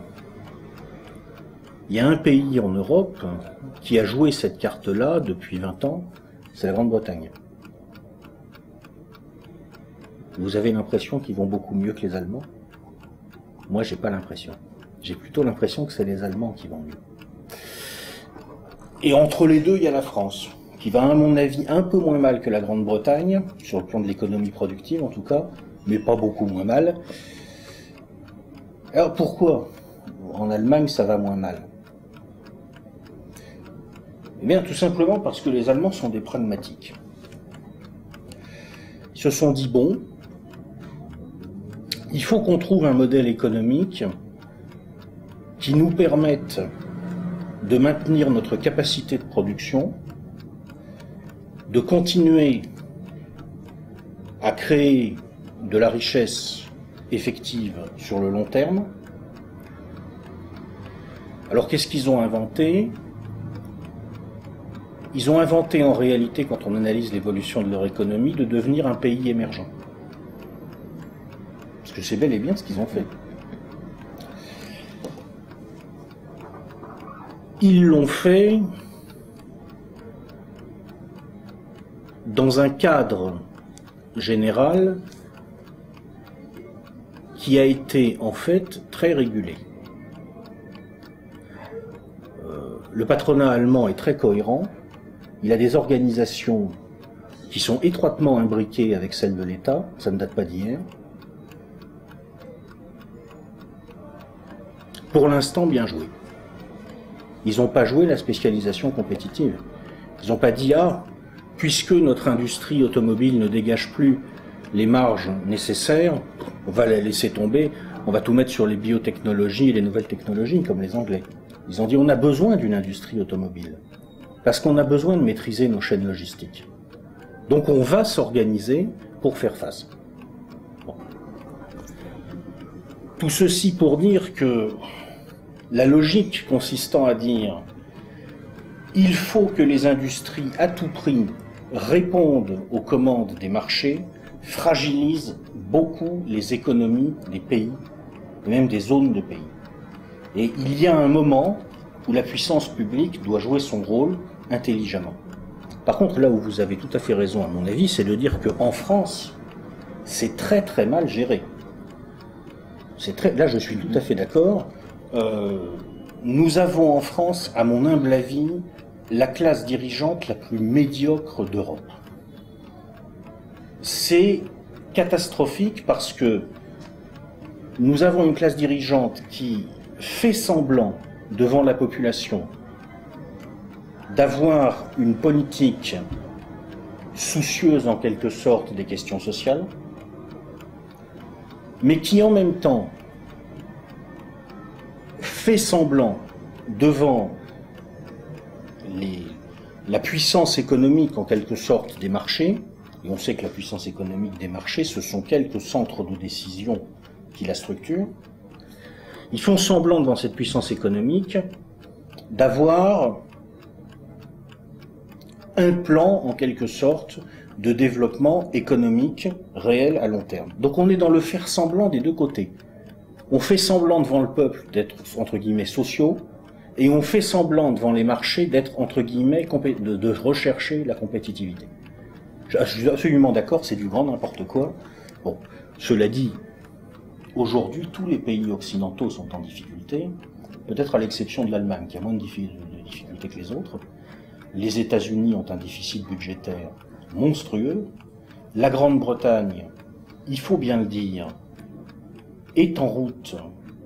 S2: il y a un pays en Europe qui a joué cette carte-là depuis 20 ans, c'est la Grande-Bretagne. Vous avez l'impression qu'ils vont beaucoup mieux que les Allemands? Moi, j'ai pas l'impression. J'ai plutôt l'impression que c'est les Allemands qui vont mieux. Et entre les deux, il y a la France, qui va à mon avis un peu moins mal que la Grande-Bretagne, sur le plan de l'économie productive en tout cas, mais pas beaucoup moins mal. Alors pourquoi? En Allemagne ça va moins mal Eh bien tout simplement parce que les Allemands sont des pragmatiques. Ils se sont dit bon, il faut qu'on trouve un modèle économique qui nous permette de maintenir notre capacité de production, de continuer à créer de la richesse effective sur le long terme. Alors qu'est-ce qu'ils ont inventé? Ils ont inventé en réalité, quand on analyse l'évolution de leur économie, de devenir un pays émergent. Que c'est bel et bien ce qu'ils ont fait. Ils l'ont fait dans un cadre général qui a été en fait très régulé. Euh, le patronat allemand est très cohérent, il a des organisations qui sont étroitement imbriquées avec celles de l'État, ça ne date pas d'hier. Pour l'instant, bien joué. Ils n'ont pas joué la spécialisation compétitive. Ils n'ont pas dit, ah, puisque notre industrie automobile ne dégage plus les marges nécessaires, on va les laisser tomber, on va tout mettre sur les biotechnologies et les nouvelles technologies, comme les Anglais. Ils ont dit, on a besoin d'une industrie automobile, parce qu'on a besoin de maîtriser nos chaînes logistiques. Donc on va s'organiser pour faire face. Tout ceci pour dire que la logique consistant à dire il faut que les industries à tout prix répondent aux commandes des marchés fragilise beaucoup les économies des pays, même des zones de pays. Et il y a un moment où la puissance publique doit jouer son rôle intelligemment. Par contre, là où vous avez tout à fait raison, à mon avis, c'est de dire qu'en France, c'est très très mal géré. Là, je suis tout à fait d'accord. Euh, nous avons en France, à mon humble avis, la classe dirigeante la plus médiocre d'Europe. C'est catastrophique parce que nous avons une classe dirigeante qui fait semblant devant la population d'avoir une politique soucieuse en quelque sorte des questions sociales, mais qui en même temps fait semblant devant la puissance économique en quelque sorte des marchés, et on sait que la puissance économique des marchés, ce sont quelques centres de décision qui la structurent, ils font semblant devant cette puissance économique d'avoir un plan en quelque sorte de développement économique réel à long terme. Donc on est dans le faire semblant des deux côtés. On fait semblant devant le peuple d'être, entre guillemets, sociaux, et on fait semblant devant les marchés d'être, entre guillemets, de, rechercher la compétitivité. Je suis absolument d'accord, c'est du grand n'importe quoi. Bon, cela dit, aujourd'hui, tous les pays occidentaux sont en difficulté, peut-être à l'exception de l'Allemagne, qui a moins de difficultés que les autres. Les États-Unis ont un déficit budgétaire monstrueux. La Grande-Bretagne, il faut bien le dire, est en route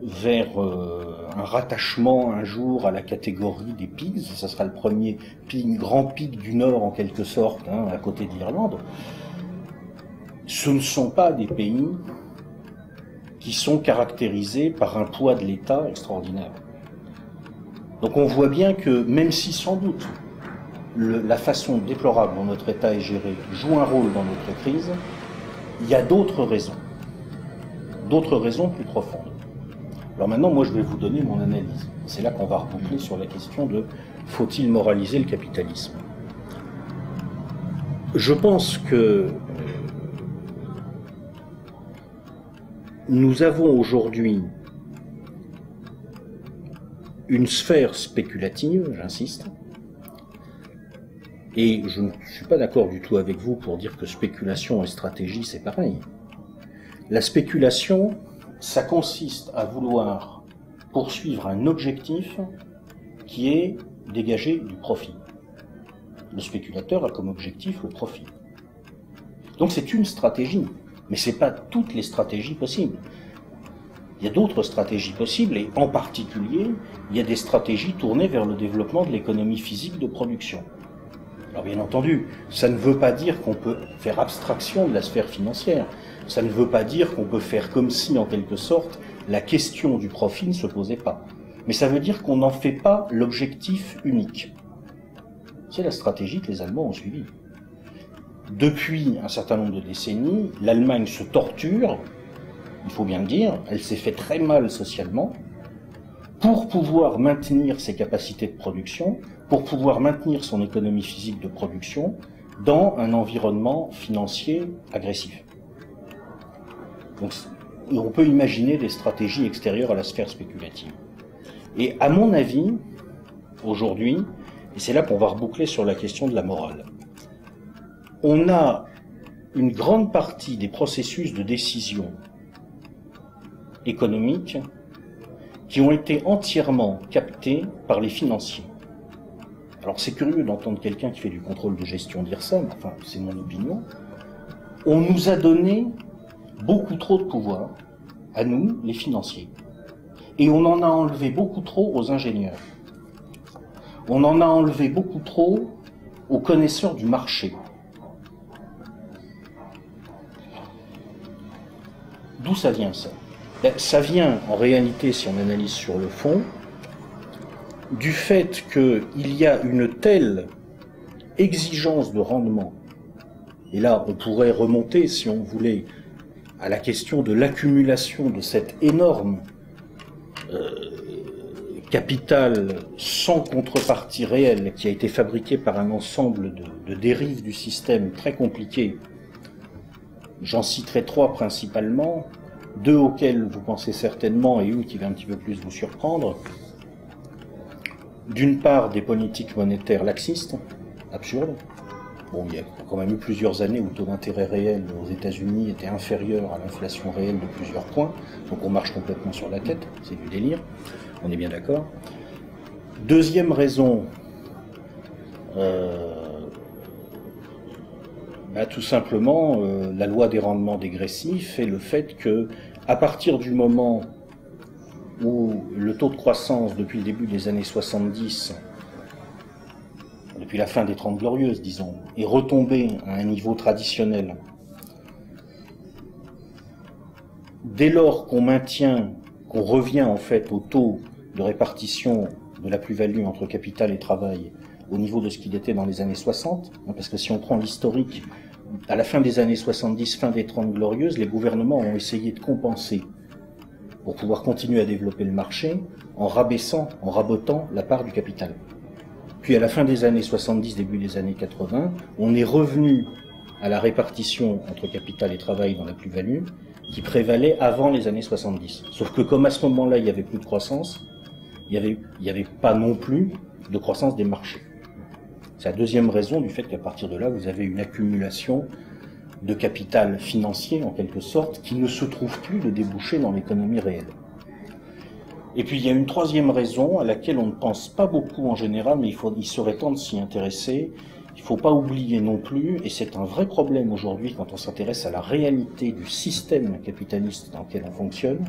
S2: vers euh, un rattachement un jour à la catégorie des pigs. Ça sera le premier grand pic du Nord en quelque sorte, hein, à côté de l'Irlande. Ce ne sont pas des pays qui sont caractérisés par un poids de l'État extraordinaire. Donc on voit bien que même si sans doute la façon déplorable dont notre État est géré joue un rôle dans notre crise, il y a d'autres raisons d'autres raisons plus profondes. Alors maintenant, moi, je vais vous donner mon analyse. C'est là qu'on va reboucler sur la question de faut-il moraliser le capitalisme? Je pense que euh, nous avons aujourd'hui une sphère spéculative, j'insiste, et je ne suis pas d'accord du tout avec vous pour dire que spéculation et stratégie, c'est pareil. La spéculation, ça consiste à vouloir poursuivre un objectif qui est dégager du profit. Le spéculateur a comme objectif le profit. Donc c'est une stratégie, mais ce n'est pas toutes les stratégies possibles. Il y a d'autres stratégies possibles, et en particulier, il y a des stratégies tournées vers le développement de l'économie physique de production. Alors bien entendu, ça ne veut pas dire qu'on peut faire abstraction de la sphère financière. Ça ne veut pas dire qu'on peut faire comme si, en quelque sorte, la question du profit ne se posait pas. Mais ça veut dire qu'on n'en fait pas l'objectif unique. C'est la stratégie que les Allemands ont suivie. Depuis un certain nombre de décennies, l'Allemagne se torture, il faut bien le dire, elle s'est fait très mal socialement, pour pouvoir maintenir ses capacités de production, pour pouvoir maintenir son économie physique de production dans un environnement financier agressif. Donc, on peut imaginer des stratégies extérieures à la sphère spéculative. Et à mon avis, aujourd'hui, et c'est là qu'on va reboucler sur la question de la morale, on a une grande partie des processus de décision économique qui ont été entièrement captés par les financiers. Alors c'est curieux d'entendre quelqu'un qui fait du contrôle de gestion dire ça, mais enfin c'est mon opinion. On nous a donné beaucoup trop de pouvoir à nous, les financiers. Et on en a enlevé beaucoup trop aux ingénieurs. On en a enlevé beaucoup trop aux connaisseurs du marché. D'où ça vient ça? Ben, Ça vient en réalité, si on analyse sur le fond, du fait qu'il y a une telle exigence de rendement, et là on pourrait remonter, si on voulait, à la question de l'accumulation de cette énorme euh, capital sans contrepartie réelle qui a été fabriqué par un ensemble de, dérives du système très compliquées. J'en citerai trois principalement, deux auxquels vous pensez certainement et une qui va un petit peu plus vous surprendre d'une part des politiques monétaires laxistes, absurdes. Bon, il y a quand même eu plusieurs années où le taux d'intérêt réel aux États-Unis était inférieur à l'inflation réelle de plusieurs points, donc on marche complètement sur la tête, c'est du délire, on est bien d'accord. Deuxième raison, euh, bah, tout simplement euh, la loi des rendements dégressifs et le fait que à partir du moment où le taux de croissance depuis le début des années 70, depuis la fin des Trente Glorieuses, disons, est retombé à un niveau traditionnel, dès lors qu'on maintient, qu'on revient en fait au taux de répartition de la plus-value entre capital et travail au niveau de ce qu'il était dans les années 60, hein, parce que si on prend l'historique, à la fin des années 70, fin des Trente Glorieuses, les gouvernements ont essayé de compenser pour pouvoir continuer à développer le marché en rabaissant, en rabotant la part du capital. Puis à la fin des années 70, début des années 80, on est revenu à la répartition entre capital et travail dans la plus-value qui prévalait avant les années 70. Sauf que comme à ce moment-là, il n'y avait plus de croissance, il n'y avait, pas non plus de croissance des marchés. C'est la deuxième raison du fait qu'à partir de là, vous avez une accumulation de capital financier, en quelque sorte, qui ne se trouve plus de déboucher dans l'économie réelle. Et puis il y a une troisième raison à laquelle on ne pense pas beaucoup en général, mais il, faut, il serait temps de s'y intéresser. Il ne faut pas oublier non plus, et c'est un vrai problème aujourd'hui quand on s'intéresse à la réalité du système capitaliste dans lequel on fonctionne,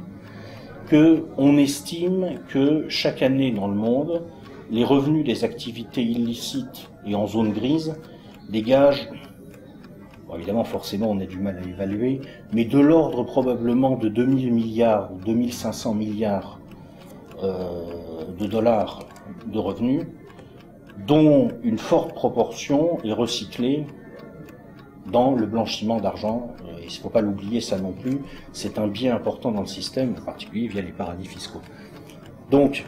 S2: que on estime que chaque année dans le monde, les revenus des activités illicites et en zone grise dégagent évidemment, forcément, on a du mal à évaluer, mais de l'ordre probablement de 2000 milliards ou 2500 milliards de dollars de revenus, dont une forte proportion est recyclée dans le blanchiment d'argent. Il ne faut pas l'oublier, ça non plus. C'est un bien important dans le système, en particulier via les paradis fiscaux. Donc,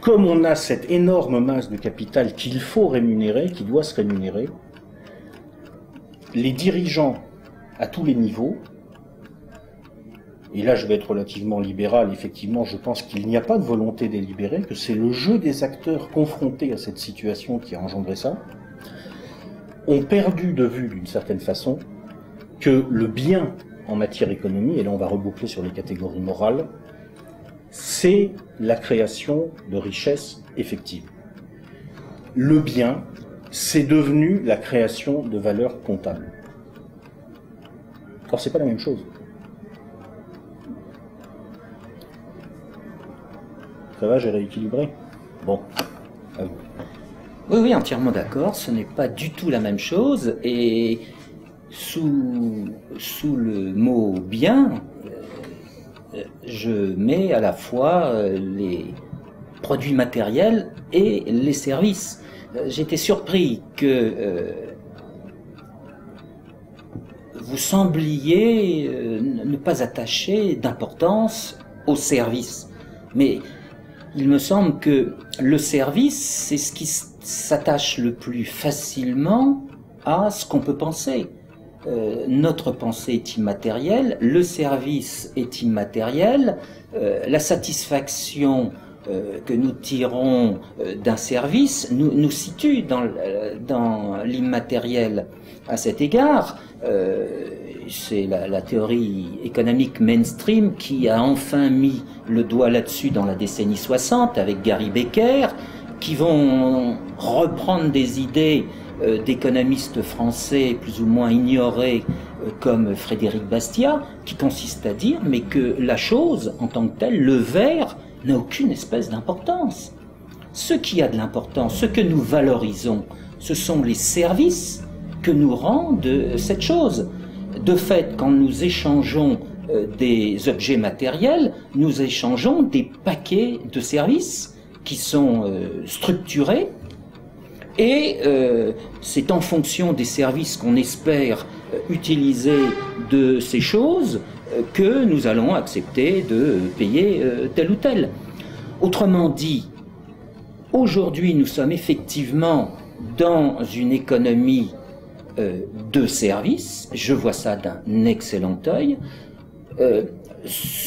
S2: comme on a cette énorme masse de capital qu'il faut rémunérer, qui doit se rémunérer, les dirigeants à tous les niveaux, et là je vais être relativement libéral, effectivement je pense qu'il n'y a pas de volonté délibérée, que c'est le jeu des acteurs confrontés à cette situation qui a engendré ça, ont perdu de vue d'une certaine façon que le bien en matière économie, et là on va reboucler sur les catégories morales, c'est la création de richesses effectives. Le bien, c'est devenu la création de valeur comptable. Or, c'est pas la même chose. Rééquilibré Bon,
S1: Oui, oui, entièrement d'accord. Ce n'est pas du tout la même chose. Et sous, sous le mot bien, euh, je mets à la fois euh, les produits matériels et les services. Euh, j'étais surpris que vous sembliez ne pas attacher d'importance aux services. Mais il me semble que le service, c'est ce qui s'attache le plus facilement à ce qu'on peut penser. Euh, notre pensée est immatérielle, le service est immatériel, euh, la satisfaction euh, que nous tirons d'un service nous, nous situe dans, dans l'immatériel. À cet égard, c'est la, théorie économique mainstream qui a enfin mis le doigt là-dessus dans la décennie 60 avec Gary Becker, qui vont reprendre des idées euh, d'économistes français plus ou moins ignorés euh, comme Frédéric Bastiat, qui consiste à dire mais que la chose en tant que telle, le verre, n'a aucune espèce d'importance. Ce qui a de l'importance, ce que nous valorisons, ce sont les services que nous rend cette chose. De fait, quand nous échangeons euh, des objets matériels, nous échangeons des paquets de services qui sont structurés et euh, c'est en fonction des services qu'on espère euh, utiliser de ces choses euh, que nous allons accepter de payer tel ou tel. Autrement dit, aujourd'hui nous sommes effectivement dans une économie de services, je vois ça d'un excellent œil.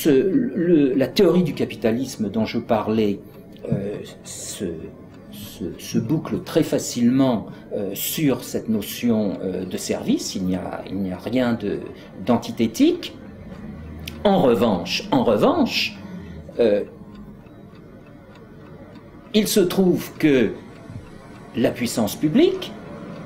S1: la théorie du capitalisme dont je parlais se, se, boucle très facilement euh, sur cette notion euh, de service. Il n'y a, rien d'antithétique. En revanche, en euh, il se trouve que la puissance publique,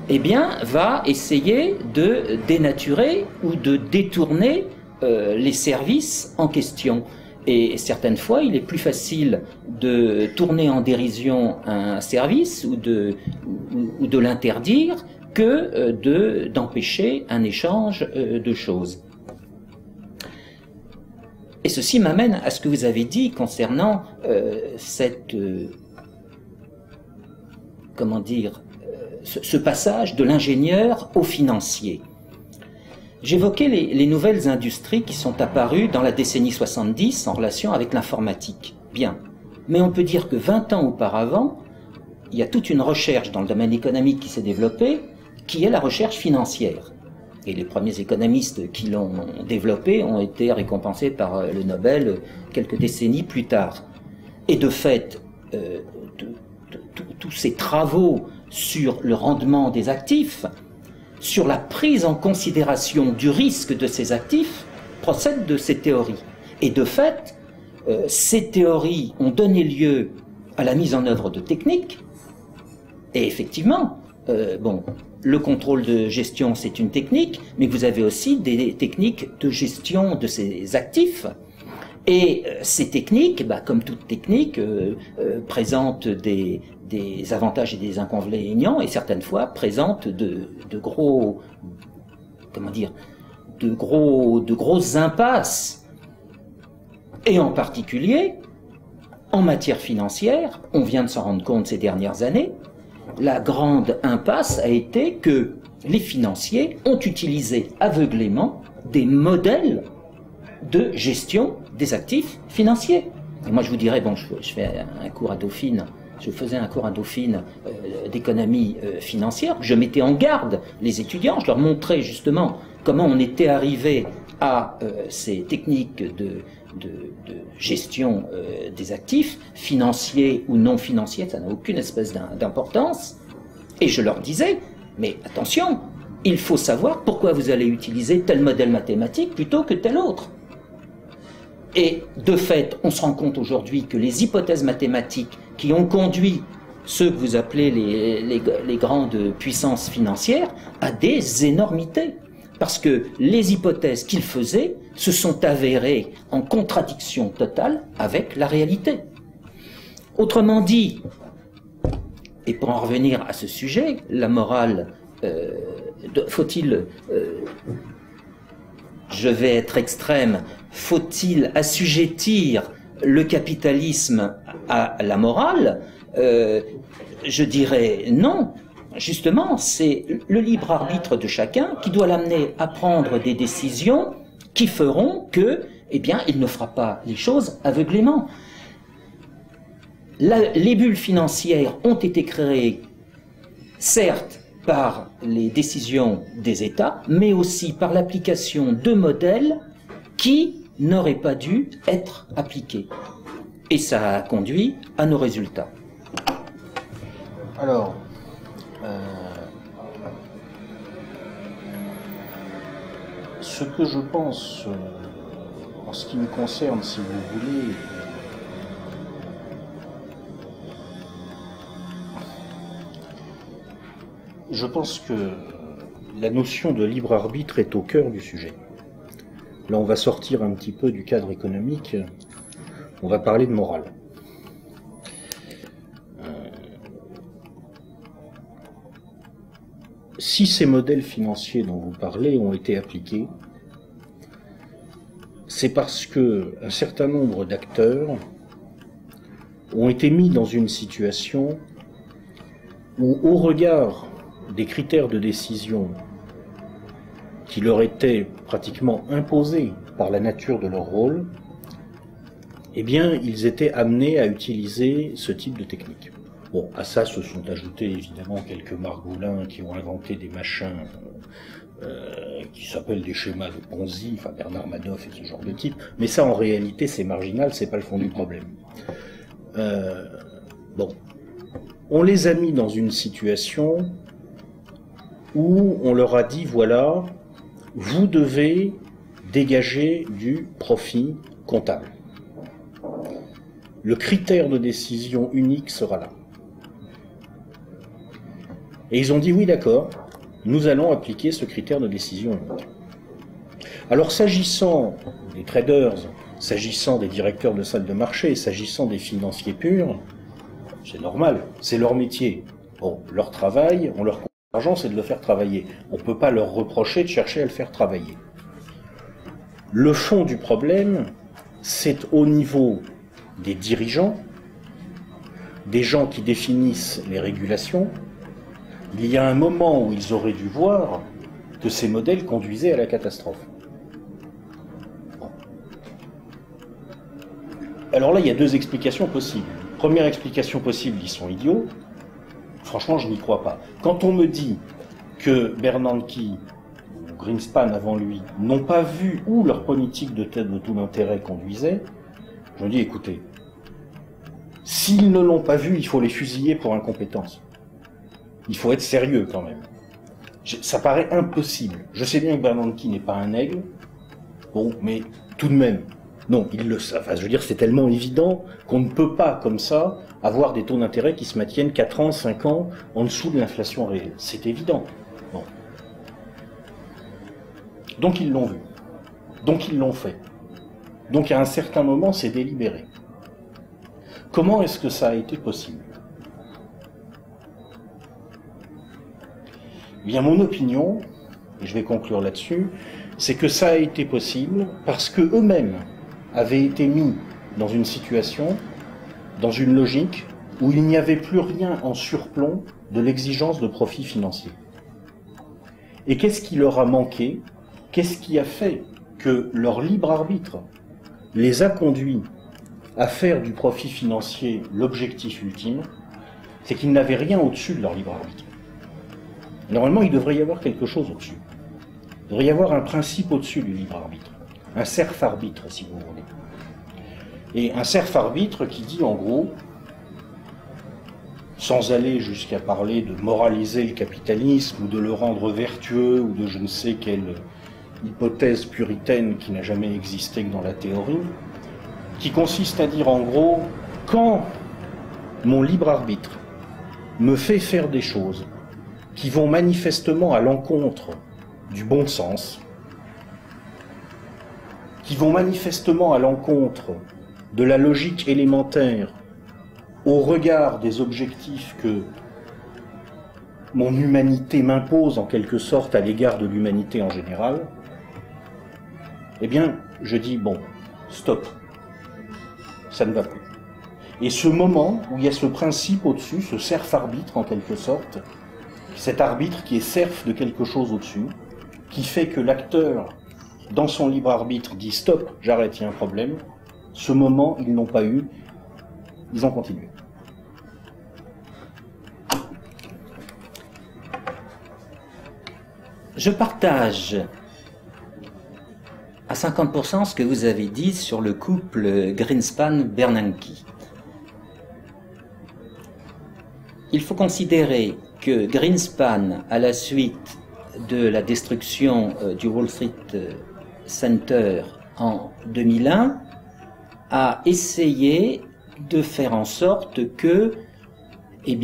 S1: eh bien, va essayer de dénaturer ou de détourner les services en question. Et certaines fois, il est plus facile de tourner en dérision un service ou de, l'interdire que euh, de, d'empêcher un échange euh, de choses. Et ceci m'amène à ce que vous avez dit concernant euh, cette, comment dire, ce passage de l'ingénieur au financier. J'évoquais les, nouvelles industries qui sont apparues dans la décennie 70 en relation avec l'informatique. Bien. Mais on peut dire que 20 ans auparavant, il y a toute une recherche dans le domaine économique qui s'est développée, qui est la recherche financière. Et les premiers économistes qui l'ont développée ont été récompensés par euh, le Nobel quelques décennies plus tard. Et de fait, euh, tous ces travaux sur le rendement des actifs sur la prise en considération du risque de ces actifs procède de ces théories. Et de fait, euh, ces théories ont donné lieu à la mise en œuvre de techniques. Et effectivement, euh, bon, le contrôle de gestion, c'est une technique, mais vous avez aussi des techniques de gestion de ces actifs. Et euh, ces techniques, bah, comme toute technique, présentent des, des avantages et des inconvénients et certaines fois présentent de, gros, comment dire, de gros, de grosses impasses. Et en particulier, en matière financière, on vient de s'en rendre compte ces dernières années, la grande impasse a été que les financiers ont utilisé aveuglément des modèles de gestion des actifs financiers. Et moi, je vous dirais, bon, je, fais un cours à Dauphine je faisais un cours à Dauphine euh, d'économie euh, financière, je mettais en garde les étudiants, je leur montrais justement comment on était arrivé à euh, ces techniques de, gestion des actifs, financiers ou non financiers, ça n'a aucune espèce d'importance. Et je leur disais, mais attention, il faut savoir pourquoi vous allez utiliser tel modèle mathématique plutôt que tel autre. Et de fait, on se rend compte aujourd'hui que les hypothèses mathématiques qui ont conduit ceux que vous appelez les, grandes puissances financières, à des énormités. Parce que les hypothèses qu'ils faisaient se sont avérées en contradiction totale avec la réalité. Autrement dit, et pour en revenir à ce sujet, la morale, euh, faut-il, euh, je vais être extrême, faut-il assujettir le capitalisme à la morale euh, Je dirais non. Justement, c'est le libre arbitre de chacun qui doit l'amener à prendre des décisions qui feront que, eh bien, il ne fera pas les choses aveuglément. les bulles financières ont été créées, certes, par les décisions des États, mais aussi par l'application de modèles qui n'auraient pas dû être appliqués. Et ça a conduit à nos résultats.
S2: Alors, euh, ce que je pense, euh, en ce qui me concerne, si vous voulez, je pense que la notion de libre arbitre est au cœur du sujet. Là, on va sortir un petit peu du cadre économique, on va parler de morale. Euh, si ces modèles financiers dont vous parlez ont été appliqués, c'est parce que un certain nombre d'acteurs ont été mis dans une situation où, au regard des critères de décision qui leur étaient pratiquement imposés par la nature de leur rôle, eh bien, ils étaient amenés à utiliser ce type de technique. Bon, à ça se sont ajoutés évidemment quelques margoulins qui ont inventé des machins euh, qui s'appellent des schémas de Ponzi, enfin Bernard Madoff et ce genre de type. Mais ça, en réalité, c'est marginal, c'est pas le fond du problème. Euh, bon, on les a mis dans une situation où on leur a dit voilà, vous devez dégager du profit comptable. Le critère de décision unique sera là. Et ils ont dit oui d'accord, nous allons appliquer ce critère de décision unique. Alors s'agissant des traders, s'agissant des directeurs de salles de marché, s'agissant des financiers purs, c'est normal, c'est leur métier. Leur travail, on leur L'argent, c'est de le faire travailler. On ne peut pas leur reprocher de chercher à le faire travailler. Le fond du problème, c'est au niveau des dirigeants, des gens qui définissent les régulations. Il y a un moment où ils auraient dû voir que ces modèles conduisaient à la catastrophe. Alors là, il y a deux explications possibles. Première explication possible, ils sont idiots. Franchement, je n'y crois pas. Quand on me dit que Bernanke ou Greenspan avant lui n'ont pas vu où leur politique de tête de tout l'intérêt conduisait, je me dis écoutez, s'ils ne l'ont pas vu, il faut les fusiller pour incompétence. Il faut être sérieux quand même. Ça paraît impossible. Je sais bien que Bernanke n'est pas un aigle, bon, mais tout de même, non, il le savent. Je veux dire, c'est tellement évident qu'on ne peut pas, comme ça, avoir des taux d'intérêt qui se maintiennent 4 ans, 5 ans en dessous de l'inflation réelle. C'est évident. Donc ils l'ont vu. Donc ils l'ont fait. Donc à un certain moment, c'est délibéré. Comment est-ce que ça a été possible? Eh Bien, mon opinion, et je vais conclure là-dessus, c'est que ça a été possible parce que eux-mêmes avaient été mis dans une situation dans une logique où il n'y avait plus rien en surplomb de l'exigence de profit financier. Et qu'est-ce qui leur a manqué? Qu'est-ce qui a fait que leur libre arbitre les a conduits à faire du profit financier l'objectif ultime? C'est qu'ils n'avaient rien au-dessus de leur libre arbitre. Normalement, il devrait y avoir quelque chose au-dessus. Il devrait y avoir un principe au-dessus du libre arbitre. Un cerf arbitre, si vous voulez. Et un cerf arbitre qui dit en gros, sans aller jusqu'à parler de moraliser le capitalisme ou de le rendre vertueux ou de je ne sais quelle hypothèse puritaine qui n'a jamais existé que dans la théorie, qui consiste à dire en gros, quand mon libre arbitre me fait faire des choses qui vont manifestement à l'encontre du bon sens, qui vont manifestement à l'encontre de la logique élémentaire au regard des objectifs que mon humanité m'impose en quelque sorte à l'égard de l'humanité en général, eh bien, je dis, bon, stop, ça ne va plus. Et ce moment où il y a ce principe au-dessus, ce serf arbitre en quelque sorte, cet arbitre qui est serf de quelque chose au-dessus, qui fait que l'acteur, dans son libre arbitre, dit stop, j'arrête, il y a un problème, ce moment, ils n'ont pas eu, ils ont continué.
S1: Je partage à 50% ce que vous avez dit sur le couple Greenspan-Bernanke. Il faut considérer que Greenspan, à la suite de la destruction euh, du Wall Street euh, Center en 2001, a essayé de faire en sorte que, eh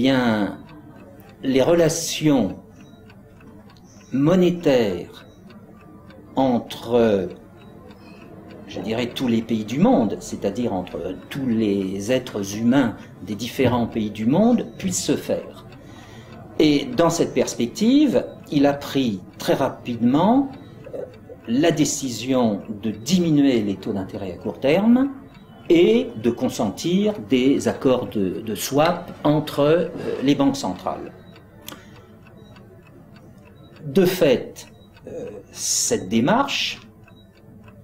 S1: les relations monétaires entre je dirais, tous les pays du monde, c'est-à-dire entre tous les êtres humains des différents pays du monde, puissent se faire. Et dans cette perspective, il a pris très rapidement la décision de diminuer les taux d'intérêt à court terme et de consentir des accords de, swap entre euh, les banques centrales. De fait, euh, cette démarche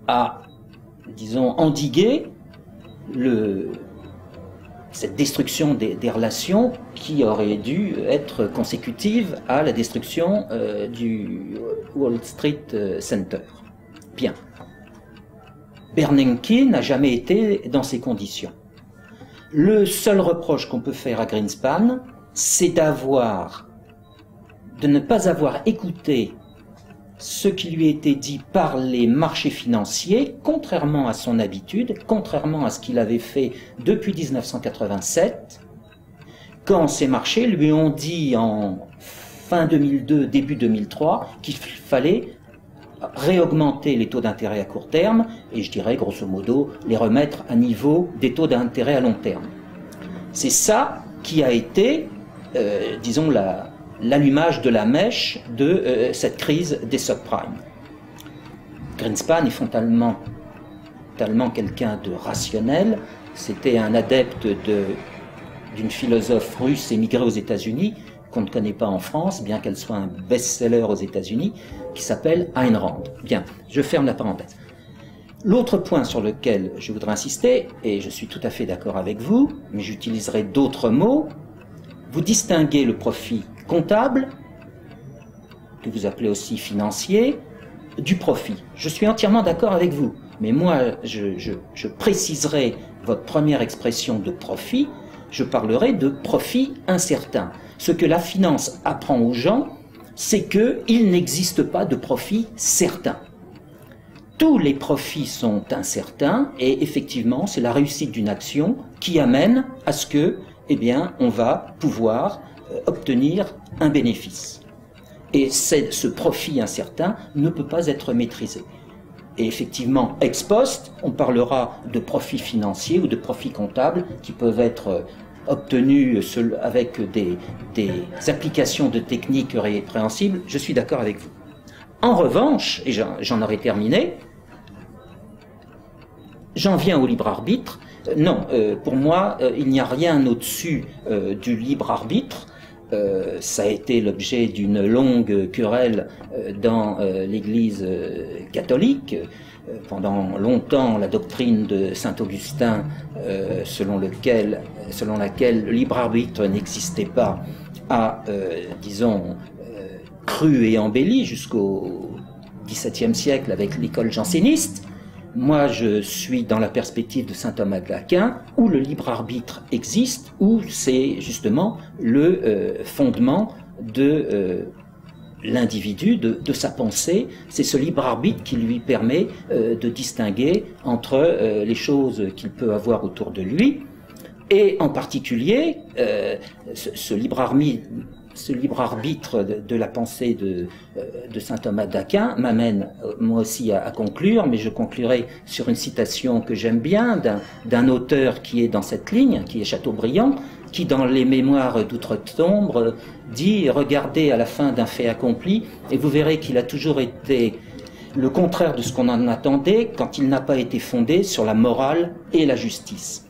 S1: a disons, endiguer le, cette destruction des, relations qui aurait dû être consécutive à la destruction euh, du Wall Street euh, Center. Bien. Bernanke n'a jamais été dans ces conditions. Le seul reproche qu'on peut faire à Greenspan, c'est d'avoir, de ne pas avoir écouté ce qui lui était dit par les marchés financiers, contrairement à son habitude, contrairement à ce qu'il avait fait depuis 1987, quand ces marchés lui ont dit en fin 2002, début 2003, qu'il fallait réaugmenter les taux d'intérêt à court terme et je dirais grosso modo les remettre à niveau des taux d'intérêt à long terme. C'est ça qui a été, euh, disons, la, l'allumage de la mèche de euh, cette crise des subprimes. Greenspan est fondamentalement tellement quelqu'un de rationnel. C'était un adepte d'une philosophe russe émigrée aux États-Unis, qu'on ne connaît pas en France, bien qu'elle soit un best-seller aux États-Unis, qui s'appelle Ayn Rand. Bien, je ferme la parenthèse. L'autre point sur lequel je voudrais insister, et je suis tout à fait d'accord avec vous, mais j'utiliserai d'autres mots, vous distinguez le profit comptable, que vous appelez aussi financier, du profit. Je suis entièrement d'accord avec vous, mais moi, je, préciserai votre première expression de profit, je parlerai de profit incertain. Ce que la finance apprend aux gens, c'est qu'il n'existe pas de profit certain. Tous les profits sont incertains et effectivement, c'est la réussite d'une action qui amène à ce que, eh bien, on va pouvoir obtenir un bénéfice. Et ce profit incertain ne peut pas être maîtrisé. Et effectivement, ex post, on parlera de profits financiers ou de profits comptables qui peuvent être euh, obtenus avec des, applications de techniques répréhensibles. Je suis d'accord avec vous. En revanche, et j'en aurai terminé, j'en viens au libre arbitre. Euh, non, pour moi, il n'y a rien au-dessus du libre arbitre. Euh, ça a été l'objet d'une longue querelle euh, dans euh, l'Église catholique. Pendant longtemps, la doctrine de saint Augustin, selon, selon laquelle le libre arbitre n'existait pas, a, disons, cru et embelli jusqu'au XVIIe siècle avec l'école janséniste. Moi, je suis dans la perspective de saint Thomas de l'Aquin, où le libre arbitre existe, où c'est justement le euh, fondement de euh, l'individu, de, sa pensée. C'est ce libre arbitre qui lui permet euh, de distinguer entre les choses qu'il peut avoir autour de lui, Et en particulier, euh, ce, libre ce libre arbitre de, la pensée euh, de, saint Thomas d'Aquin m'amène euh, moi aussi à, à, conclure, mais je conclurai sur une citation que j'aime bien d'un auteur qui est dans cette ligne, qui est Chateaubriand, qui dans les mémoires d'outre-tombe dit regardez à la fin d'un fait accompli et vous verrez qu'il a toujours été le contraire de ce qu'on en attendait quand il n'a pas été fondé sur la morale et la justice.